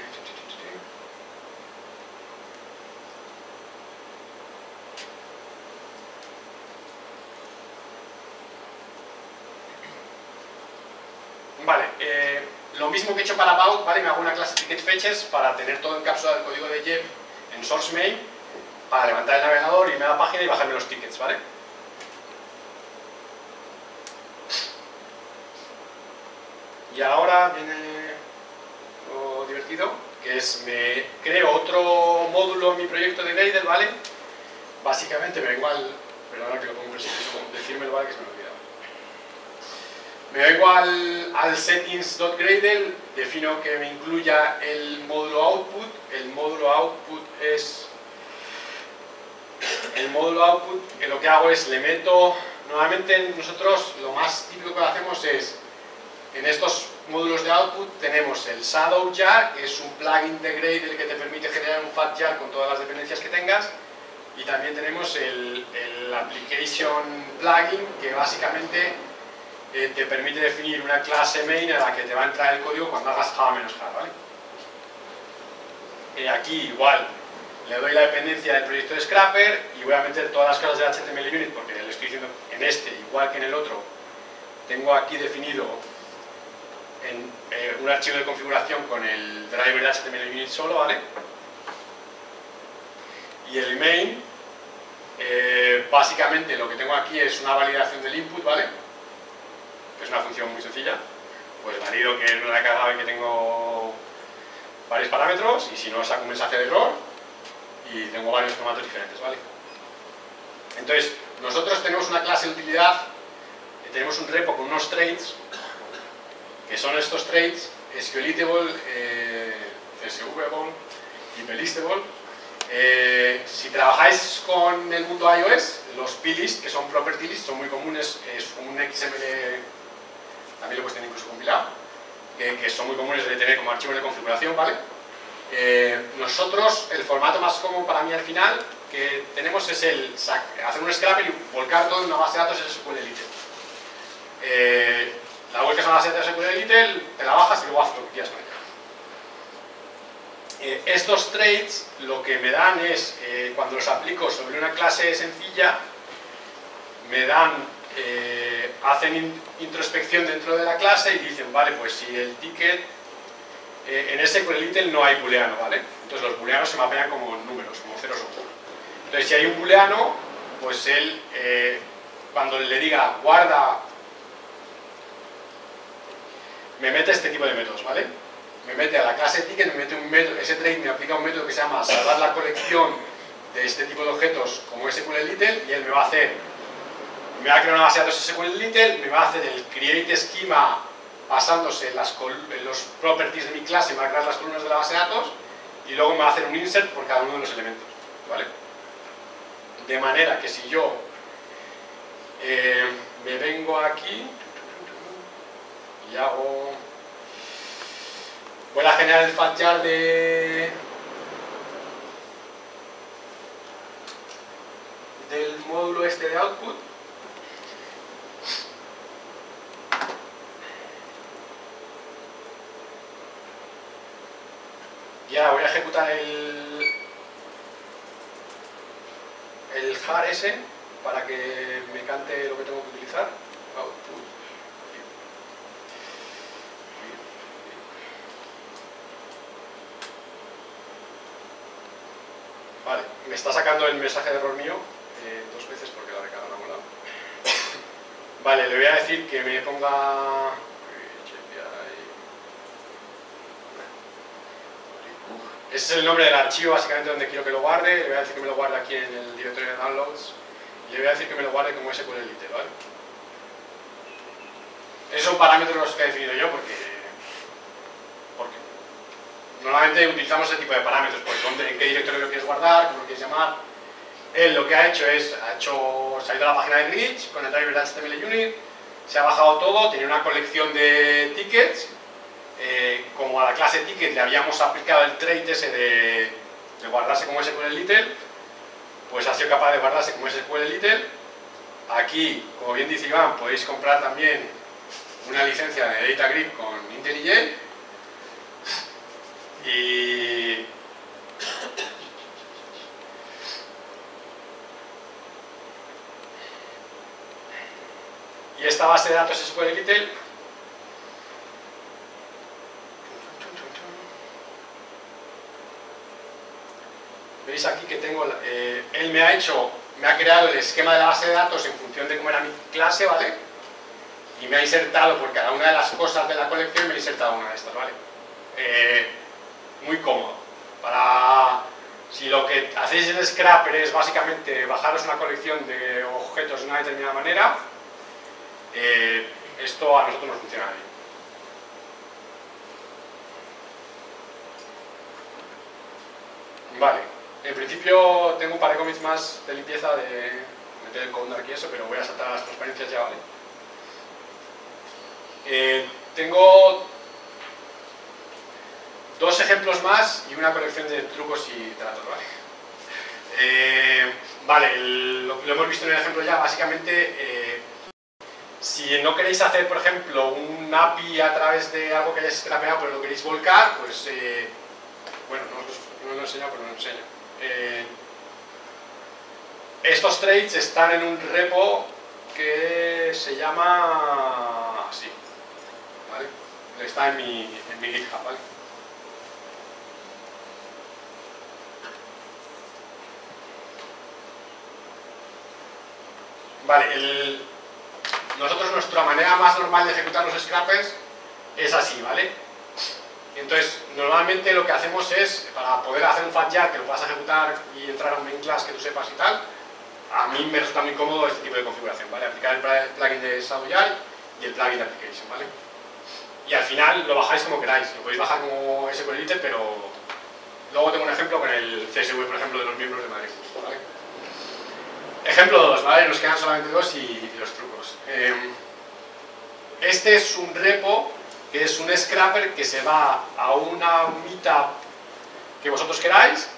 vale, eh, lo mismo que he hecho para About, ¿vale? me hago una clase ticket fetches para tener todo encapsulado el código de Jeff en source main para levantar el navegador, irme a la página y bajarme los tickets, ¿vale? Y ahora viene lo divertido, que es me creo otro módulo en mi proyecto de Gradle, ¿vale? Básicamente me da igual, perdona que lo pongo en decírmelo, ¿vale? Que se me olvidaba. Me vengo al, al settings.gradle, defino que me incluya el módulo output. El módulo output es... El módulo output, que lo que hago es le meto... Normalmente nosotros lo más típico que hacemos es en estos módulos de output tenemos el Shadow Jar, que es un plugin de Gradle que te permite generar un Fat Jar con todas las dependencias que tengas. Y también tenemos el, el Application Plugin, que básicamente eh, te permite definir una clase main a la que te va a entrar el código cuando hagas Java menos Java. ¿vale? Eh, aquí igual le doy la dependencia del proyecto de Scrapper y voy a meter todas las cosas de HTML Unit porque le estoy diciendo en este, igual que en el otro, tengo aquí definido en eh, un archivo de configuración con el driver de HTML Unit solo, ¿vale? Y el main, eh, básicamente lo que tengo aquí es una validación del input, ¿vale? Que es una función muy sencilla. Pues valido que he cagado y que tengo varios parámetros y si no saco un mensaje de error y tengo varios formatos diferentes, ¿vale? Entonces, nosotros tenemos una clase de utilidad, tenemos un repo con unos traits que son estos traits SQLitable, eh, CSVable y Pelistable. Eh, si trabajáis con el mundo iOS, los plist, que son property list, son muy comunes, es un XML, también lo puedes tener incluso compilado, que, son muy comunes de tener como archivos de configuración, ¿vale? Eh, nosotros, el formato más común para mí al final que tenemos es el hacer un scrapper y volcar todo en una base de datos SQLite. Eh, la vuelcas a una base de datos SQLite, te la bajas y luego haces lo que quieras con ella. Eh, estos traits lo que me dan es, eh, cuando los aplico sobre una clase sencilla, me dan, eh, hacen introspección dentro de la clase y dicen, vale, pues si el ticket, en SQLite no hay booleano, ¿vale? Entonces los booleanos se mapean como números, como ceros o uno. Entonces si hay un booleano, pues él, cuando le diga guarda me mete este tipo de métodos, ¿vale? Me mete a la clase ticket, me mete un método, ese trait me aplica un método que se llama salvar la colección de este tipo de objetos como SQLite y él me va a hacer, me va a crear una base de datos SQLite, me va a hacer el create schema basándose en, las en los properties de mi clase, me va a crear las columnas de la base de datos y luego me va a hacer un insert por cada uno de los elementos, ¿vale? De manera que si yo eh, me vengo aquí y hago voy a generar el fatjar de del módulo este de output. Y ahora voy a ejecutar el el jar ese para que me cante lo que tengo que utilizar. Output Vale, me está sacando el mensaje de error mío eh, dos veces porque la recarga no ha molado. Vale, le voy a decir que me ponga... Ese es el nombre del archivo básicamente donde quiero que lo guarde. Le voy a decir que me lo guarde aquí en el directorio de downloads. Y le voy a decir que me lo guarde como SQLite, ¿vale? Esos son parámetros los que he definido yo porque Normalmente utilizamos ese tipo de parámetros, pues en qué directorio lo quieres guardar, cómo lo quieres llamar. Él lo que ha hecho es, ha hecho, se ha ido a la página de Glitch con el driver HTML Unit, se ha bajado todo, tiene una colección de tickets, eh, como a la clase ticket le habíamos aplicado el trait ese de, de guardarse como SQLite, pues ha sido capaz de guardarse como SQLite. Aquí, como bien dice Iván, podéis comprar también una licencia de DataGrip con IntelliJ y esta base de datos SQLite veis aquí que tengo eh, él me ha hecho me ha creado el esquema de la base de datos en función de cómo era mi clase, ¿vale? y me ha insertado por cada una de las cosas de la colección me ha insertado una de estas, ¿vale? Eh, muy cómodo. Para, si lo que hacéis en Scrapper es básicamente bajaros una colección de objetos de una determinada manera, eh, esto a nosotros nos funciona bien. Vale, en principio tengo un par de cómics más de limpieza de meter el code aquí eso, pero voy a saltar las transparencias ya, ¿vale? Eh, tengo dos ejemplos más y una colección de trucos y tratos, ¿vale? Eh, vale, lo, hemos visto en el ejemplo ya, básicamente, eh, si no queréis hacer, por ejemplo, un API a través de algo que hayáis scrapeado, pero lo queréis volcar, pues, bueno, no no lo he enseñado, pero no lo enseño. estos trades están en un repo que se llama así, ¿vale? Está en mi, en mi GitHub, ¿vale? Vale, nosotros nuestra manera más normal de ejecutar los scrappers es así, ¿vale? Entonces, normalmente lo que hacemos es, para poder hacer un fatjar que lo puedas ejecutar y entrar a un main class que tú sepas y tal, a mí me resulta muy cómodo este tipo de configuración, ¿vale? Aplicar el plugin de SAUYAI y el plugin de Application, ¿vale? Y al final lo bajáis como queráis, lo podéis bajar como SQLite, pero luego tengo un ejemplo con el CSV, por ejemplo, de los miembros de Madrid, ¿vale? Ejemplo 2, ¿vale? Nos quedan solamente dos y, los trucos. Em, este es un repo que es un scrapper que se va a una meetup que vosotros queráis.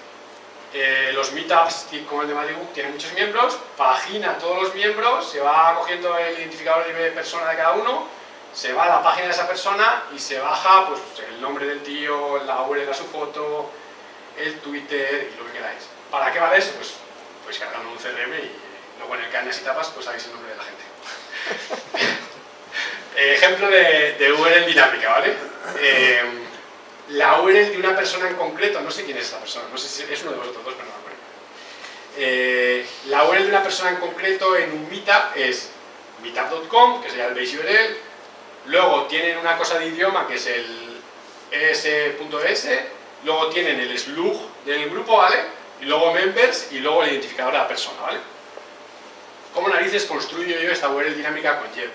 Eh, los meetups como el de Malibu tienen muchos miembros, pagina todos los miembros, se va cogiendo el identificador de persona de cada uno, se va a la página de esa persona y se baja pues, el nombre del tío, la URL de su foto, el Twitter y lo que queráis. ¿Para qué vale eso? Pues pues cargando un CRM y luego en el cañas y tapas pues sabéis el nombre de la gente. Eh, ejemplo de, URL dinámica, ¿vale? Eh, la URL de una persona en concreto, no sé quién es esa persona, no sé si es uno de vosotros dos, pero no me acuerdo. Eh, la URL de una persona en concreto en un meetup es meetup.com, que sería el base URL, luego tienen una cosa de idioma que es el es.es, luego tienen el slug del grupo, ¿vale? y luego members y luego el identificador de la persona, ¿vale? ¿Cómo narices construyo yo esta URL dinámica con JEP.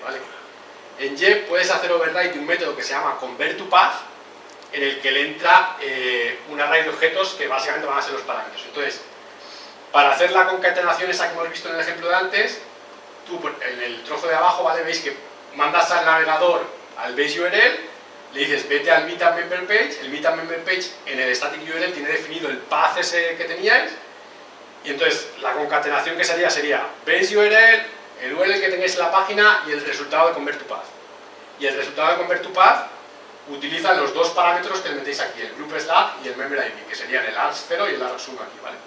En JEP puedes hacer override de un método que se llama convert2path en el que le entra eh, un array de objetos que básicamente van a ser los parámetros. Entonces, para hacer la concatenación esa que hemos visto en el ejemplo de antes, tú en el trozo de abajo, ¿vale? Veis que mandas al navegador al base URL le dices vete al meetup member page, el meetup member page en el static URL tiene definido el path ese que teníais y entonces la concatenación que sería sería base URL, el URL que tengáis en la página y el resultado de convert to path. Y el resultado de convert to path utiliza los dos parámetros que metéis aquí, el group slash y el member ID, que serían el args0 y el args1 aquí, ¿vale?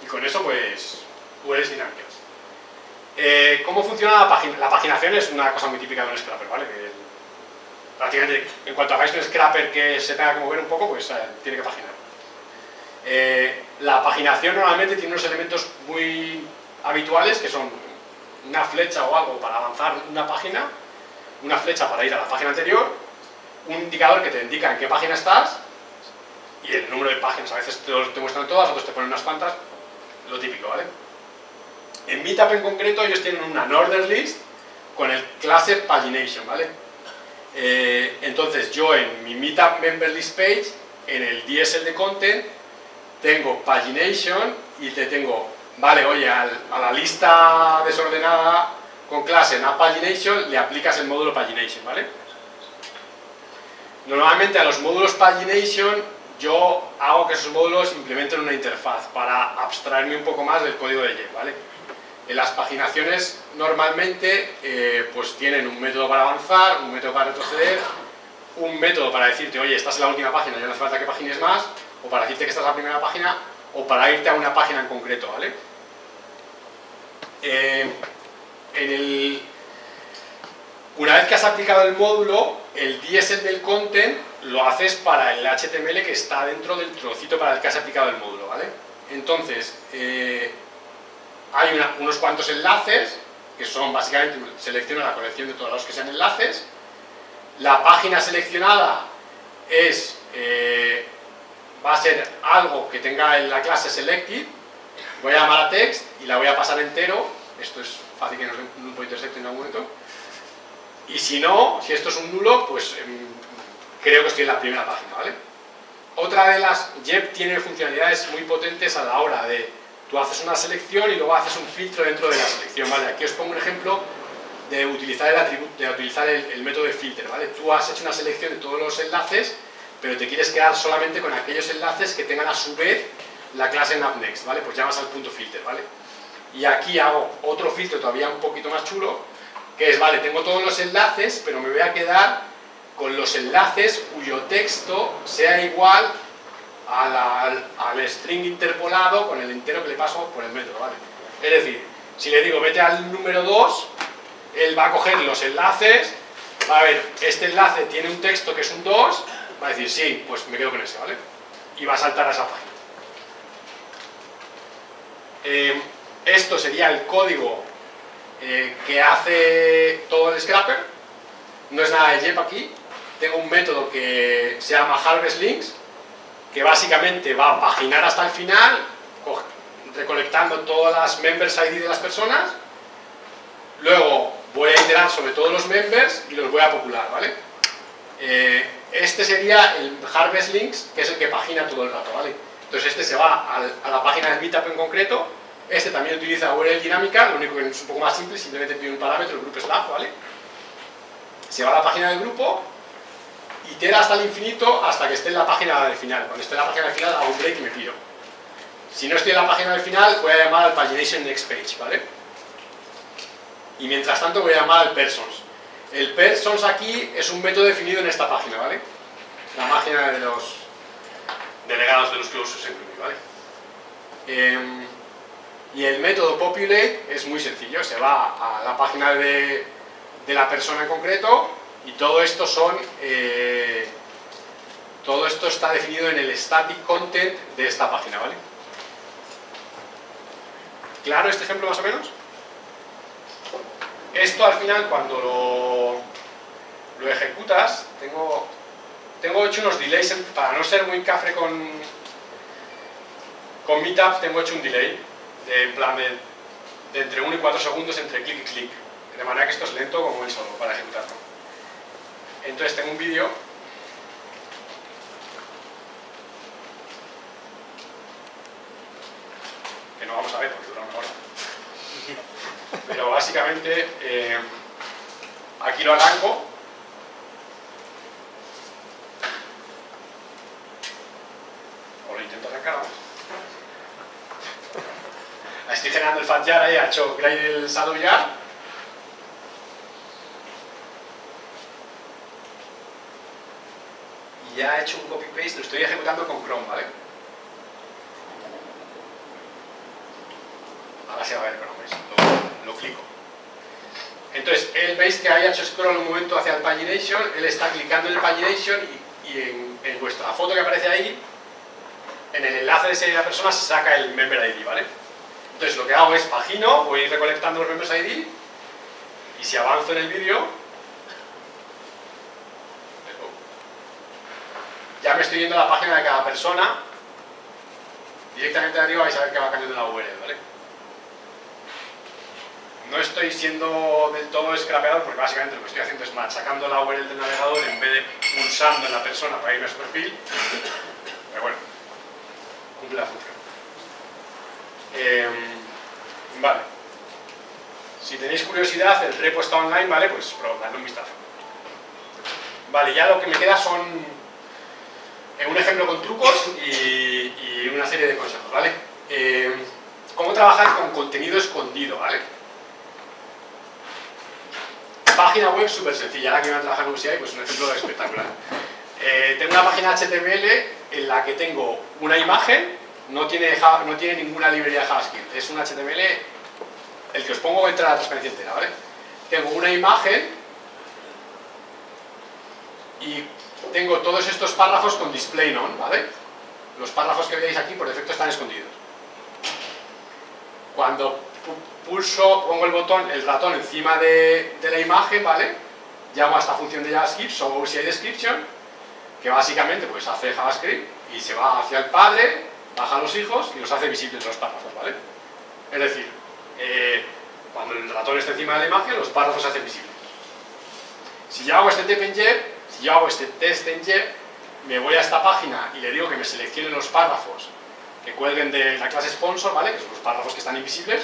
Y con eso pues URLs dinámicas. Eh, ¿Cómo funciona la, página? La paginación es una cosa muy típica de un scrapper, ¿vale? prácticamente en cuanto hagáis un scrapper que se tenga que mover un poco, pues eh, tiene que paginar. Eh, la paginación normalmente tiene unos elementos muy habituales que son una flecha o algo para avanzar una página, una flecha para ir a la página anterior, un indicador que te indica en qué página estás y el número de páginas. A veces te, te muestran todas, otros te ponen unas cuantas, lo típico, ¿vale? En Meetup en concreto ellos tienen una order list con el clase pagination, ¿vale? Eh, entonces yo en mi Meetup Member List Page, en el DSL de Content, tengo Pagination y te tengo, vale, oye, a la lista desordenada con clase en Pagination le aplicas el módulo Pagination, ¿vale? Normalmente a los módulos Pagination yo hago que esos módulos implementen una interfaz para abstraerme un poco más del código de JET, ¿vale? las paginaciones normalmente eh, pues tienen un método para avanzar, un método para retroceder, un método para decirte, oye, estás en la última página, ya no hace falta que pagines más, o para decirte que estás en la primera página, o para irte a una página en concreto, ¿vale? Eh, en el, una vez que has aplicado el módulo, el DSL del content lo haces para el HTML que está dentro del trocito para el que has aplicado el módulo, ¿vale? Entonces, eh, hay unos cuantos enlaces, que son básicamente, selecciona la colección de todos los que sean enlaces, la página seleccionada es, eh, va a ser algo que tenga en la clase selected, voy a llamar a text y la voy a pasar entero, esto es fácil que nos dé un punto intersect en algún momento, y si no, si esto es un nulo, pues em, creo que estoy en la primera página, ¿vale? Otra de las, JEP tiene funcionalidades muy potentes a la hora de, tú haces una selección y luego haces un filtro dentro de la selección, ¿vale? Aquí os pongo un ejemplo de utilizar el, de utilizar el, método de filter, ¿vale? Tú has hecho una selección de todos los enlaces, pero te quieres quedar solamente con aquellos enlaces que tengan a su vez la clase NavNext, ¿vale? Pues llamas al punto filter, ¿vale? Y aquí hago otro filtro todavía un poquito más chulo, que es, vale, tengo todos los enlaces, pero me voy a quedar con los enlaces cuyo texto sea igual al string interpolado con el entero que le paso por el método, ¿vale? Es decir, si le digo vete al número 2, él va a coger los enlaces, va a ver, este enlace tiene un texto que es un 2, va a decir sí, pues me quedo con ese, ¿vale? Y va a saltar a esa página. Eh, esto sería el código eh, que hace todo el scrapper. No es nada de JEP aquí. Tengo un método que se llama HarvestLinks, que básicamente va a paginar hasta el final, recolectando todas las members ID de las personas. Luego voy a iterar sobre todos los members y los voy a popular, ¿vale? Eh, este sería el HarvestLinks, que es el que pagina todo el rato, ¿vale? Entonces este se va a la página del meetup en concreto este también utiliza URL dinámica, lo único que es un poco más simple, simplemente pide un parámetro, el grupo slash, ¿vale? Se va a la página del grupo, itera hasta el infinito hasta que esté en la página del final. Cuando esté en la página del final hago un break y me pido. Si no estoy en la página del final, voy a llamar al pagination next page, ¿vale? Y mientras tanto voy a llamar al persons. El persons aquí es un método definido en esta página, ¿vale? La página de los delegados de los clauses en Groovy, ¿vale? Eh, y el método populate es muy sencillo, se va a la página de, la persona en concreto y todo esto son eh, todo esto está definido en el static content de esta página, ¿vale? ¿Claro este ejemplo más o menos? Esto al final cuando lo, lo ejecutas, tengo, tengo hecho unos delays, para no ser muy cafre con, con Meetup tengo hecho un delay de, en plan de, entre 1 y 4 segundos entre clic y clic, de manera que esto es lento como el solo para ejecutarlo. Entonces tengo un vídeo que no vamos a ver porque dura una hora. Pero básicamente eh, aquí lo arranco arrancar estoy generando el fat jar ahí, ha hecho el shadow. Y ya he hecho un copy paste, lo estoy ejecutando con Chrome, ¿vale? Ahora se va a ver Chrome, lo, lo clico. Entonces, él veis que haya hecho scroll un momento hacia el pagination, él está clicando en el pagination y, en, vuestra foto que aparece ahí, en el enlace de esa persona se saca el member ID, ¿vale? Entonces lo que hago es pagino, voy recolectando los members ID y si avanzo en el vídeo ya me estoy yendo a la página de cada persona directamente de arriba vais a ver que va cambiando la URL, ¿vale? No estoy siendo del todo scrapeador porque básicamente lo que estoy haciendo es machacando la URL del navegador en vez de pulsando en la persona para irme a su perfil pero bueno, cumple la función vale. Si tenéis curiosidad, el repo está online, ¿vale? Pues dadle un vistazo. Vale, ya lo que me queda son eh, un ejemplo con trucos y, una serie de consejos, ¿vale? Em, ¿Cómo trabajar con contenido escondido, ¿vale? Página web súper sencilla, la que voy a trabajar en UCI, pues un ejemplo espectacular. Eh, tengo una página HTML en la que tengo una imagen no tiene, no tiene ninguna librería de JavaScript, es un HTML, el que os pongo entra a la transparencia entera, ¿vale? Tengo una imagen y tengo todos estos párrafos con display none, ¿vale? Los párrafos que veis aquí por defecto están escondidos. Cuando pulso, pongo el botón, el ratón encima de, la imagen, ¿vale? Llamo a esta función de JavaScript, show description, que básicamente pues hace JavaScript y se va hacia el padre, baja a los hijos y los hace visibles los párrafos, ¿vale? Es decir, eh, cuando el ratón está encima de la imagen, los párrafos se hacen visibles. Si yo hago este en JEP, si yo hago este test en JEP, me voy a esta página y le digo que me seleccione los párrafos que cuelguen de la clase sponsor, ¿vale? Que son los párrafos que están invisibles,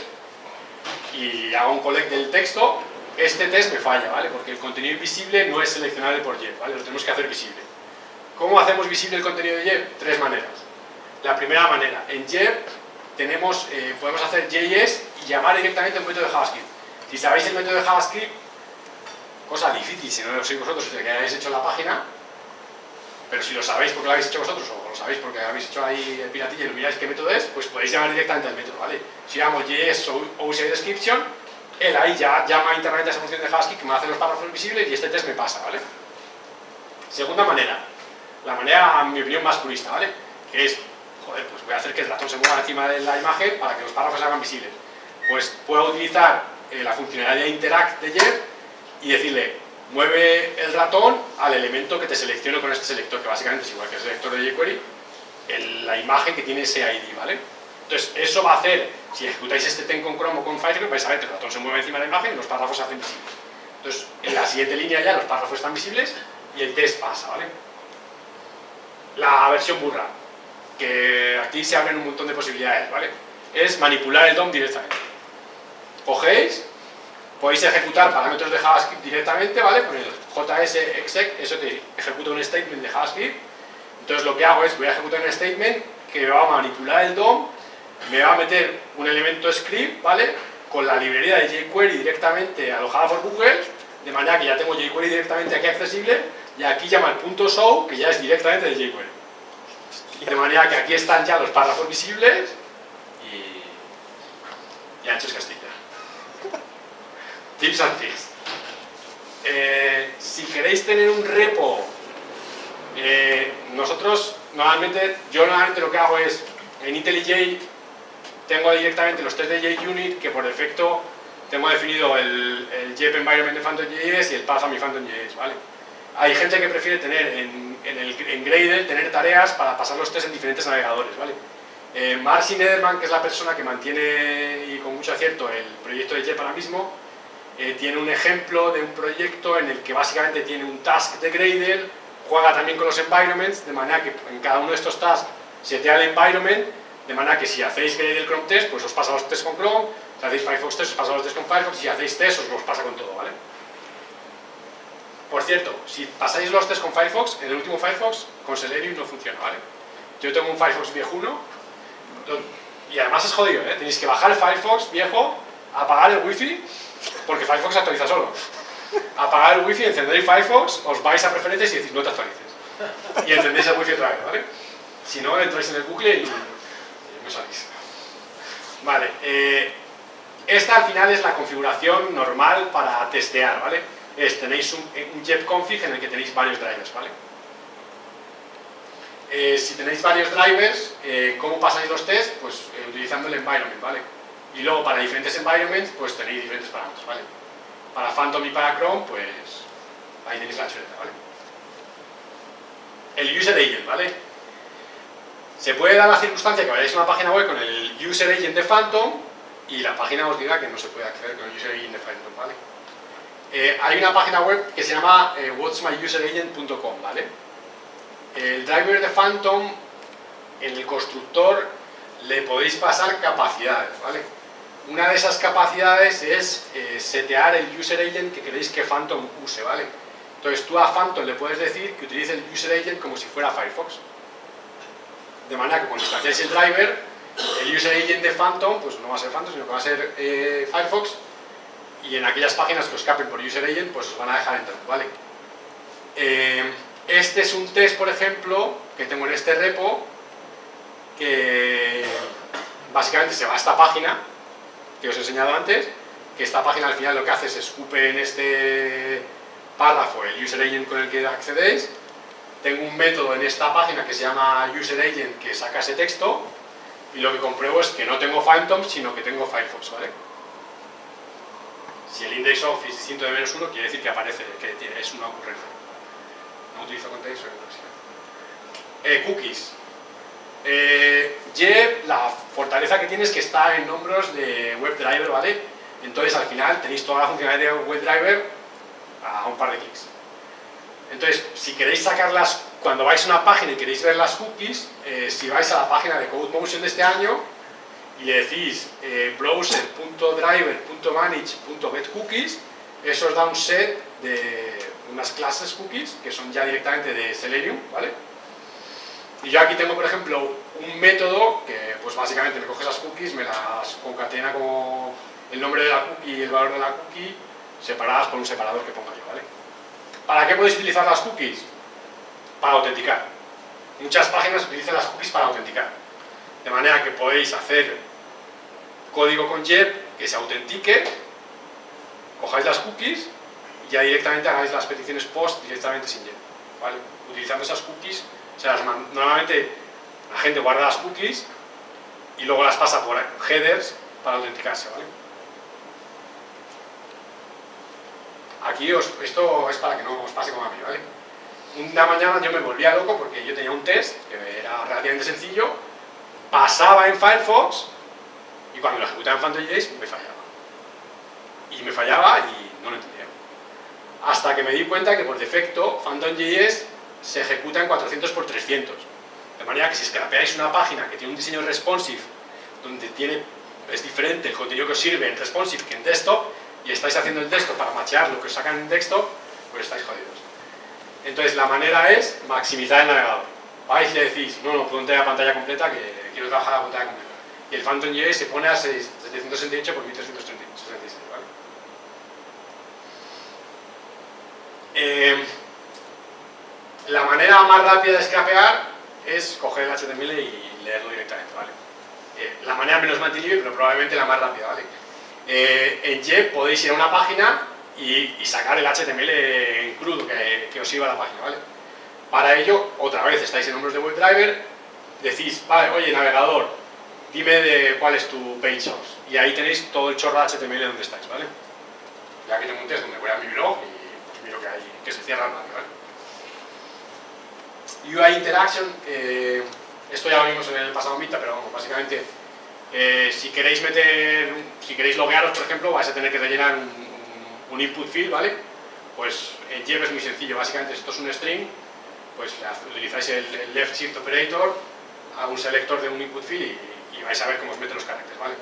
y hago un collect del texto, este test me falla, ¿vale? Porque el contenido invisible no es seleccionable por JEP, ¿vale? Lo tenemos que hacer visible. ¿Cómo hacemos visible el contenido de JEP? Tres maneras. La primera manera, en JEP tenemos, eh, podemos hacer JS y llamar directamente un método de JavaScript. Si sabéis el método de JavaScript, cosa difícil si no lo sabéis vosotros, si que hayáis hecho la página, pero si lo sabéis porque lo habéis hecho vosotros o lo sabéis porque habéis hecho ahí el piratilla y lo miráis qué método es, pues podéis llamar directamente al método, ¿vale? Si llamo JS o UCI description, él ahí ya llama internamente a esa función de JavaScript que me hace los párrafos visibles y este test me pasa, ¿vale? Segunda manera, la manera, en mi opinión, más purista, ¿vale? Que es, joder, pues voy a hacer que el ratón se mueva encima de la imagen para que los párrafos se hagan visibles. Pues puedo utilizar eh, la funcionalidad de interact de JET y decirle, mueve el ratón al elemento que te selecciono con este selector, que básicamente es igual que el selector de jQuery, la imagen que tiene ese ID, ¿vale? Entonces, eso va a hacer, si ejecutáis este ten con Chrome o con Firefox, vais a ver que el ratón se mueve encima de la imagen y los párrafos se hacen visibles. Entonces, en la siguiente línea ya los párrafos están visibles y el test pasa, ¿vale? La versión burra, que aquí se abren un montón de posibilidades, ¿vale? Es manipular el DOM directamente. Cogéis, podéis ejecutar parámetros de JavaScript directamente, ¿vale? Con el JSExec, eso te ejecuta un statement de JavaScript. Entonces lo que hago es, voy a ejecutar un statement que va a manipular el DOM, me va a meter un elemento script, ¿vale? Con la librería de jQuery directamente alojada por Google, de manera que ya tengo jQuery directamente aquí accesible, y aquí llama el punto show, que ya es directamente de jQuery. De manera que aquí están ya los párrafos visibles y, y Castilla. Tips and tricks. Eh, si queréis tener un repo, eh, nosotros normalmente, yo normalmente lo que hago es, en IntelliJ tengo directamente los test de JUnit que por defecto tengo definido el, el JEP Environment de PhantomJS y el Path a mi PhantomJS, ¿vale? Hay gente que prefiere tener en, en, el, en Gradle, tener tareas para pasar los test en diferentes navegadores, ¿vale? Eh, Marcy Nederman, que es la persona que mantiene y con mucho acierto el proyecto de JEP ahora mismo, eh, tiene un ejemplo de un proyecto en el que básicamente tiene un task de Gradle, juega también con los environments, de manera que en cada uno de estos tasks setea el environment, de manera que si hacéis Gradle Chrome test, pues os pasa los test con Chrome, si hacéis Firefox test, os pasa los test con Firefox, si hacéis test, os los pasa con todo, ¿vale? Por cierto, si pasáis los test con Firefox, en el último Firefox, con Celery no funciona, ¿vale? Yo tengo un Firefox viejuno, y además es jodido, ¿eh? Tenéis que bajar el Firefox viejo, apagar el wifi porque Firefox actualiza solo. Apagar el wifi, encender el Firefox, os vais a preferencias y decís no te actualices. Y encendéis el wifi otra vez, ¿vale? Si no, entráis en el bucle y, no salís. Vale, eh, esta al final es la configuración normal para testear, ¿vale? Es, tenéis un, un config en el que tenéis varios drivers, ¿vale? Eh, si tenéis varios drivers, eh, ¿cómo pasáis los tests? Pues utilizando el environment, ¿vale? Y luego para diferentes environments, pues tenéis diferentes parámetros, ¿vale? Para Phantom y para Chrome, pues ahí tenéis la chuleta, ¿vale? El User Agent, ¿vale? Se puede dar la circunstancia que vayáis a una página web con el User Agent de Phantom y la página os diga que no se puede acceder con el User Agent de Phantom, ¿vale? Eh, hay una página web que se llama eh, whatsmyuseragent.com, ¿vale? El driver de Phantom en el constructor le podéis pasar capacidades, ¿vale? Una de esas capacidades es eh, setear el user agent que queréis que Phantom use, ¿vale? Entonces tú a Phantom le puedes decir que utilice el user agent como si fuera Firefox. De manera que cuando instanciáis el driver, el user agent de Phantom, pues no va a ser Phantom, sino que va a ser eh, Firefox, y en aquellas páginas que os escapen por user agent, pues os van a dejar entrar, ¿vale? Eh, este es un test, por ejemplo, que tengo en este repo, que básicamente se va a esta página, que os he enseñado antes, que esta página al final lo que hace es escupe en este párrafo el user agent con el que accedéis tengo un método en esta página que se llama userAgent que saca ese texto y lo que compruebo es que no tengo FileTom sino que tengo Firefox, ¿vale? Si el index of es distinto de menos 1 quiere decir que aparece, que es una ocurrencia. No utilizo context eh, Cookies. Eh, la fortaleza que tiene es que está en nombres de WebDriver, ¿vale? Entonces al final tenéis toda la funcionalidad de WebDriver a un par de clics. Entonces, si queréis sacarlas, cuando vais a una página y queréis ver las cookies, eh, si vais a la página de CodeMotion de este año y le decís eh, browser.driver.manage.getCookies, eso os da un set de unas clases cookies que son ya directamente de Selenium, ¿vale? Y yo aquí tengo, por ejemplo, un método que pues básicamente me coge esas cookies, me las concatena como el nombre de la cookie y el valor de la cookie separadas por un separador que ponga yo, ¿vale? ¿Para qué podéis utilizar las cookies? Para autenticar. Muchas páginas utilizan las cookies para autenticar. De manera que podéis hacer código con JEP que se autentique, cojáis las cookies y ya directamente hagáis las peticiones post directamente sin JEP. ¿vale? Utilizando esas cookies, o sea, normalmente la gente guarda las cookies y luego las pasa por headers para autenticarse. ¿vale? Aquí esto es para que no os pase como a mí, ¿vale? Una mañana yo me volvía loco porque yo tenía un test que era relativamente sencillo, pasaba en Firefox y cuando lo ejecutaba en PhantomJS me fallaba. Y me fallaba y no lo entendía. Hasta que me di cuenta que por defecto PhantomJS se ejecuta en 400 x 300. De manera que si scrapeáis una página que tiene un diseño responsive, donde tiene, es diferente el contenido que os sirve en responsive que en desktop, y estáis haciendo el texto para machear lo que os sacan en texto, pues estáis jodidos. Entonces la manera es maximizar el navegador. Vais y le decís, no, no, ponte a pantalla completa que quiero trabajar a pantalla completa. Y el PhantomJS se pone a 768 por 1366, ¿vale? Eh, la manera más rápida de scrapear es coger el HTML y leerlo directamente, ¿vale? Eh, la manera menos mantenible, pero probablemente la más rápida, ¿vale? Eh, en JEP podéis ir a una página y, sacar el HTML en crudo que, os iba a la página, ¿vale? Para ello, otra vez, estáis en nombres de WebDriver, decís, vale, oye, navegador, dime de cuál es tu page source. Y ahí tenéis todo el chorro de HTML donde estáis, ¿vale? Ya que tengo un test donde voy a mi blog y pues miro que, hay, que se cierra el ¿vale? UI Interaction, eh, esto ya lo vimos en el pasado Mita, pero vamos, básicamente eh, si queréis meter, si queréis loguearos, por ejemplo, vais a tener que rellenar un, input field, ¿vale? Pues en JEP es muy sencillo, básicamente esto es un string, pues utilizáis el, left shift operator a un selector de un input field y, vais a ver cómo os mete los caracteres, ¿vale?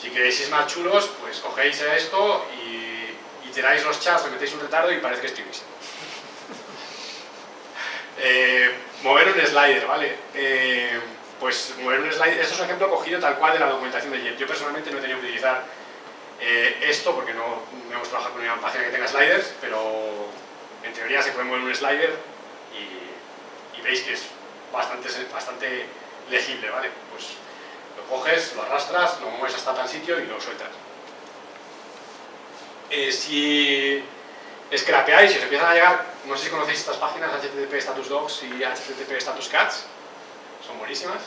Si queréis ir más chulos, pues cogéis esto y iteráis los chats, le metéis un retardo y parece que escribís. eh, mover un slider, ¿vale? Eh, pues mover un slide, esto es un ejemplo cogido tal cual de la documentación de JET. Yo personalmente no he tenido que utilizar eh, esto porque no, hemos trabajado con una página que tenga sliders, pero en teoría se puede mover un slider y, veis que es bastante, bastante legible, ¿vale? Pues coges, lo arrastras, lo mueves hasta tal sitio y lo sueltas. Eh, si scrapeáis y os empiezan a llegar, no sé si conocéis estas páginas, HTTP Status Docs y HTTP Status Cats, son buenísimas.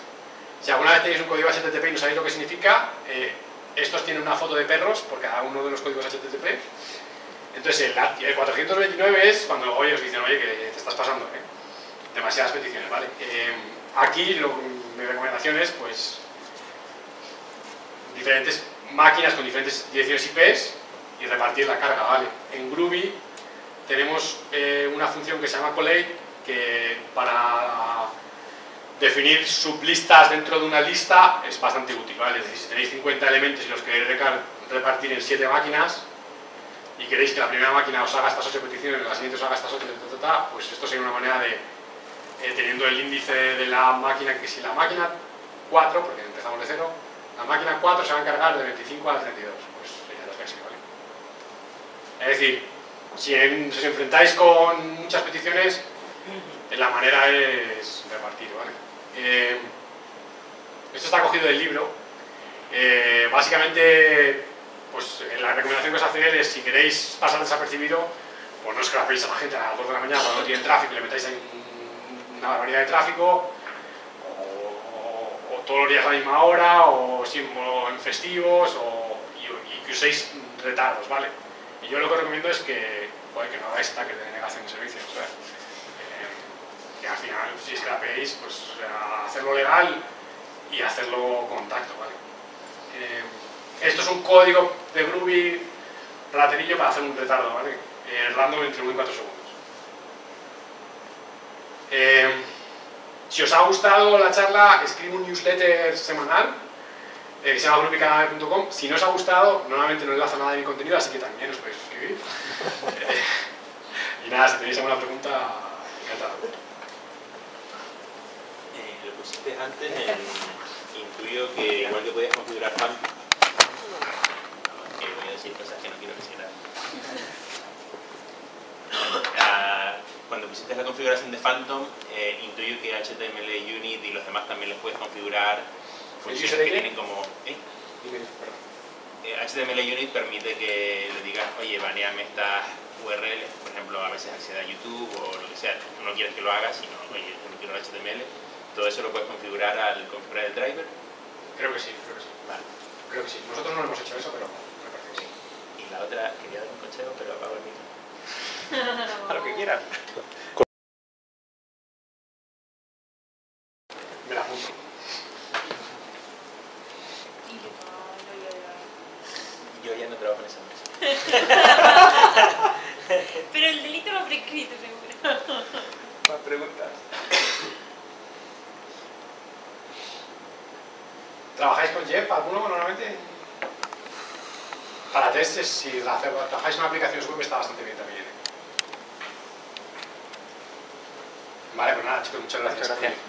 Si alguna vez tenéis un código HTTP y no sabéis lo que significa, eh, estos tienen una foto de perros por cada uno de los códigos HTTP. Entonces el, 429 es cuando oye, os dicen, oye, que te estás pasando, ¿eh? demasiadas peticiones, ¿vale? Eh, aquí lo, mi recomendación es, pues, diferentes máquinas con diferentes direcciones IPs y repartir la carga, ¿vale? En Groovy tenemos una función que se llama collate que para definir sublistas dentro de una lista es bastante útil, ¿vale? Es decir, si tenéis 50 elementos y los queréis repartir en 7 máquinas y queréis que la primera máquina os haga estas 8 peticiones la siguiente os haga estas 8, pues esto sería una manera de, eh, teniendo el índice de la máquina, que si la máquina 4, porque empezamos de 0, la máquina 4 se va a encargar de 25 a 32, pues ya lo así, ¿vale? Es decir, si, os enfrentáis con muchas peticiones, la manera es repartir, ¿vale? Eh, esto está cogido del libro. Eh, básicamente, pues la recomendación que os hace es, si queréis pasar desapercibido, pues no escrapéis a la gente a las 2 de la mañana cuando no tienen tráfico y le metáis ahí una barbaridad de tráfico, todos los días a la misma hora, o, o en festivos, o, y, que uséis retardos, ¿vale? Y yo lo que recomiendo es que, joder, que no hagáis ataques de denegación de servicios, o eh, que al final, si scrapeéis, pues o sea, hacerlo legal y hacerlo con tacto, ¿vale? Eh, esto es un código de Groovy raterillo para hacer un retardo, ¿vale? Eh, random entre 1 y 4 segundos. Eh, si os ha gustado la charla, escribo un newsletter semanal eh, que se llama groupycanal.com. Si no os ha gustado, normalmente no enlazo nada de mi contenido, así que también os podéis suscribir. Eh, y nada, si tenéis alguna pregunta, encantado. Eh, lo pusiste antes en... Intuyo que igual que podías configurar fan... Que voy a decir cosas que no quiero decir nada. Ah, Cuando pusiste la configuración de Phantom, eh, intuyo que HTML Unit y los demás también los puedes configurar funciones que tienen como... ¿eh? Perdón. Eh, HTML Unit permite que le digas, oye, baneame estas URLs, por ejemplo, a veces accede a YouTube o lo que sea, tú no quieres que lo haga, sino, oye, yo no quiero el HTML, todo eso lo puedes configurar al configurar el driver. Creo que sí, creo que sí. Vale. Creo que sí. Nosotros no hemos hecho eso, pero me parece que sí. Y la otra, quería dar un consejo, pero apago el micro. A lo que quieras. Me la apunto. Yo ya no trabajo en esa mesa. Pero el delito no ha prescrito, seguro. Más preguntas. ¿Trabajáis con JEP alguno normalmente? Para testes, si trabajáis en aplicaciones web está bastante bien también. Vale, pues nada chicos, muchas gracias. Muchas gracias.